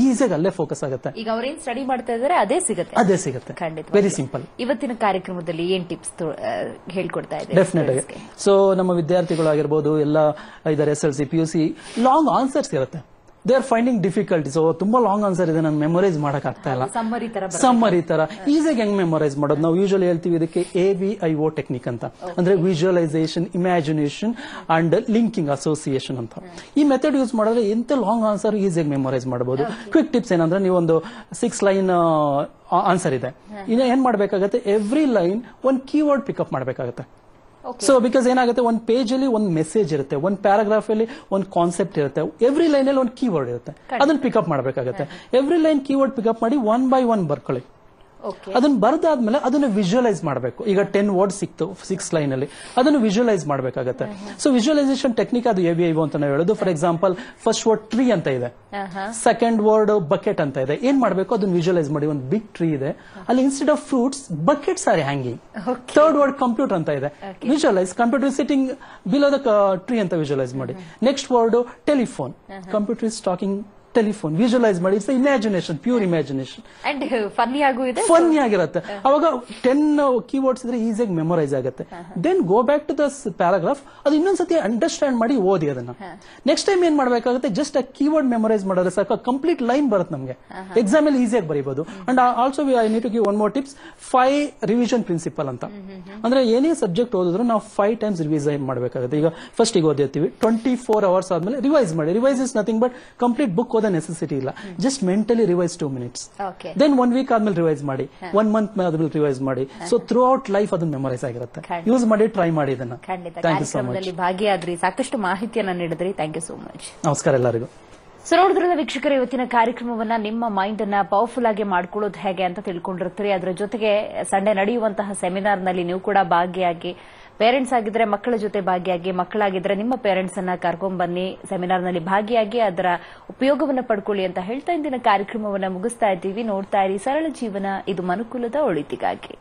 ಈಸಿಯಾಗಿ ಅಲ್ಲೇ ಫೋಕಸ್ ಆಗುತ್ತೆ. ಈಗ ಅವ್ರೇನ್ ಸ್ಟಡಿ ಮಾಡ್ತಾ ಇದಾರೆ ಅದೇ ಸಿಗುತ್ತೆ. ಅದೇ ಸಿಗುತ್ತೆ. ಖಂಡಿತ ವೆರಿ ಸಿಂಪಲ್ ಇವತ್ತಿನ ಕಾರ್ಯಕ್ರಮದಲ್ಲಿ ಏನ್ ಟಿಪ್ಸ್ ಹೇಳ್ಕೊಡ್ತಾ ಇದೆ ಡೆಫಿನೆಟ್ ಆಗಿ ಸೊ ನಮ್ಮ ವಿದ್ಯಾರ್ಥಿಗಳು ಆಗಿರ್ಬೋದು ಎಲ್ಲ ಇದಾರೆ S L C P U C long answers ಇರುತ್ತೆ. ದೇ ಆರ್ ಫೈಂಡಿಂಗ್ ಡಿಫಿಕಲ್ಟೀಸ್ ತುಂಬಾ ಲಾಂಗ್ ಆನ್ಸರ್ ಇದೆ. ನಾನು ಮೆಮೊರೈಸ್ ಮಾಡಕ್ ಆಗ್ತಾ ಇಲ್ಲ. ಸಮ್ಮರಿ ತರ ಈಸಿಯಾಗಿ ಹೆಂಗ್ ಮೆಮೊರೈಸ್ ಮಾಡೋದು? ನಾವು ಯೂಶಲಿ ಹೇಳ್ತೀವಿ ಇದಕ್ಕೆ A B I O technique ಅಂತ. ಅಂದ್ರೆ visualisation imagination and linking association ಅಂತ. ಈ ಮೆಥಡ್ ಯೂಸ್ ಮಾಡಿದ್ರೆ ಎಂತ ಲಾಂಗ್ ಆನ್ಸರ್ ಈಸಿಯಾಗಿ ಮೆಮೊರೈಸ್ ಮಾಡಬಹುದು. ಕ್ವಿಕ್ ಟಿಪ್ಸ್ ಏನಂದ್ರೆ ನೀವು ಒಂದು ಸಿಕ್ಸ್ ಲೈನ್ ಆನ್ಸರ್ ಇದೆ. ಇನ್ನು ಏನ್ ಮಾಡ್ಬೇಕಾಗತ್ತೆ? ಎವ್ರಿ ಲೈನ್ ಒಂದು ಕೀವರ್ಡ್ ಪಿಕಪ್ ಮಾಡ್ಬೇಕಾಗತ್ತೆ. ಸೊ ಬಿಕಾಸ್ ಏನಾಗುತ್ತೆ ಒಂದು ಪೇಜ್ ಅಲ್ಲಿ ಒಂದು ಮೆಸೇಜ್ ಇರುತ್ತೆ ಒಂದು ಪ್ಯಾರಾಗ್ರಾಫ್ ಅಲ್ಲಿ ಒಂದು ಕಾನ್ಸೆಪ್ಟ್ ಇರುತ್ತೆ ಎವ್ರಿ ಲೈನ್ ಅಲ್ಲಿ ಒಂದು ಕೀವರ್ಡ್ ಇರುತ್ತೆ. ಅದನ್ನ ಪಿಕಪ್ ಮಾಡಬೇಕಾಗುತ್ತೆ. Every line keyword pick up ಮಾಡಿ ಒನ್ ಬೈ ಒನ್ ಬರ್ಕೊಳ್ಳಿ. ಅದನ್ನ ಬರ್ದಾದ್ಮೇಲೆ ಅದನ್ನ ವಿಜುವಲೈಸ್ ಮಾಡಬೇಕು. ಈಗ ಟೆನ್ ವರ್ಡ್ ಸಿಕ್ತು ಸಿಕ್ಸ್ ಲೈನ್ ಅಲ್ಲಿ. ಅದನ್ನು ವಿಜುವಲೈಸ್ ಮಾಡಬೇಕಾಗತ್ತೆ. ಸೊ ವಿಜುವಲೈಸೇಷನ್ ಟೆಕ್ನಿಕ್ ಅದು ಎ ಬಿ ಐ ಅಂತ ನಾವು ಹೇಳೋದು. For example first word tree ಅಂತ ಇದೆ. ಸೆಕೆಂಡ್ ವರ್ಡ್ ಬಕೆಟ್ ಅಂತ ಇದೆ. ಏನ್ ಮಾಡಬೇಕು? ಅದನ್ನ ವಿಜುವಲೈಸ್ ಮಾಡಿ. ಒಂದು ಬಿಗ್ ಟ್ರೀ ಇದೆ. ಅಲ್ಲಿ instead of fruits buckets are hanging third word computer ಅಂತ ಇದೆ. Visualise computer sitting below the tree ಅಂತ ವಿಜುವಲೈಸ್ ಮಾಡಿ. Next word telephone computer is talking telephone visualise ಮಾಡಿ it's imagination pure imagination and funny ಆಗೂ ಇದೆ funny ಆಗಿರುತ್ತೆ. ಅವಾಗ ten keywords ಇದ್ರೆ ಈಸಿಯಾಗಿ ಮೆಮೊರೈಸ್ ಆಗುತ್ತೆ. Then go back to this paragraph ಅದು ಇನ್ನೊಂದ್ಸತಿ ಅಂಡರ್ಸ್ಟ್ಯಾಂಡ್ ಮಾಡಿ ಓದಿ ಅದನ್ನ. ನೆಕ್ಸ್ಟ್ ಟೈಮ್ ಏನ್ ಮಾಡಬೇಕಾಗುತ್ತೆ ಜಸ್ಟ್ ಆ ಕೀವರ್ಡ್ ಮೆಮೊರೈಸ್ ಮಾಡಿದ್ರೆ ಸಾಕು ಕಂಪ್ಲೀಟ್ ಲೈನ್ ಬರುತ್ತೆ ನಮಗೆ. ಎಕ್ಸಾಮ್ ಅಲ್ಲಿ ಈಸಿಯಾಗಿ ಬರೀಬಹುದು and also we I need to give one more tips five revision principle ಅಂತ. ಅಂದ್ರೆ ಏನೇ ಸಬ್ಜೆಕ್ಟ್ ಓದಿದ್ರು ನಾವು ಫೈವ್ ಟೈಮ್ಸ್ ರಿವೈಸ್ ಮಾಡಬೇಕಾಗುತ್ತೆ. ಈಗ ಫಸ್ಟ್ ಈಗ ಓದಿರ್ತೀವಿ ಟ್ವೆಂಟಿ ಫೋರ್ ಅವರ್ಸ್ ಆದ್ಮೇಲೆ ರಿವೈಸ್ ಮಾಡಿ. Revise is nothing but complete book ಓದೋ ನೆಸೆಸಿಟಿ ಇಲ್ಲ. Just mentally revise two minutes then one week ಆದ್ಮೇಲೆ ರಿವೈಸ್ ಮಾಡಿ. ಒನ್ ಮಂತ್ ಆದ್ಮೇಲೆ ರಿವೈಸ್ ಮಾಡಿ. ಸೊ ಥ್ರೂ ಔಟ್ ಲೈಫ್ ಅದನ್ನ ಮೆಮೊರೈಸ್ ಆಗಿರುತ್ತೆ. ಯೂಸ್ ಮಾಡಿ ಟ್ರೈ ಮಾಡಿ ಇದನ್ನ. ಖಂಡಿತ. ಥ್ಯಾಂಕ್ ಯು ಸೊ ಮಚ್ ಭಾಗಿಯಾದ್ರಿ. ಸಾಕಷ್ಟು ಮಾಹಿತಿಯನ್ನ ನೀಡಿದ್ರಿ. ಥ್ಯಾಂಕ್ ಯು ಸೋ ಮಚ್ ನಮಸ್ಕಾರ ಎಲ್ಲರಿಗೂ. ಸೊ ನೋಡಿದ್ರಲ್ಲ ವೀಕ್ಷಕರ ಇವತ್ತಿನ ಕಾರ್ಯಕ್ರಮವನ್ನ ನಿಮ್ಮ ಮೈಂಡ್ ಅನ್ನ ಪವರ್ಫುಲ್ ಆಗಿ ಮಾಡ್ಕೊಳ್ಳೋದು ಹೇಗೆ ಅಂತ ತಿಳ್ಕೊಂಡಿರ್ತೀರಿ. ಅದರ ಜೊತೆಗೆ ಸಂಡೆ ನಡೆಯುವಂತಹ ಸೆಮಿನಾರ್ನಲ್ಲಿ ನೀವು ಕೂಡ ಭಾಗಿಯಾಗಿ ಪೇರೆಂಟ್ಸ್ ಆಗಿದ್ರೆ ಮಕ್ಕಳ ಜೊತೆ ಭಾಗಿಯಾಗಿ, ಮಕ್ಕಳಾಗಿದ್ರೆ ನಿಮ್ಮ ಪೇರೆಂಟ್ಸ್ ಅನ್ನ ಕರ್ಕೊಂಡ್ ಬನ್ನಿ ಸೆಮಿನಾರ್ನಲ್ಲಿ ಭಾಗಿಯಾಗಿ ಅದರ ಉಪಯೋಗವನ್ನ ಪಡ್ಕೊಳ್ಳಿ ಅಂತ ಹೇಳ್ತಾ ಇಂದಿನ ಕಾರ್ಯಕ್ರಮವನ್ನು ಮುಗಿಸ್ತಾ ಇದ್ದೀವಿ. ನೋಡ್ತಾ ಇರಿ, ಸರಳ ಜೀವನ, ಇದು ಮನುಕುಲದ ಒಳಿತಿಗಾಗಿ.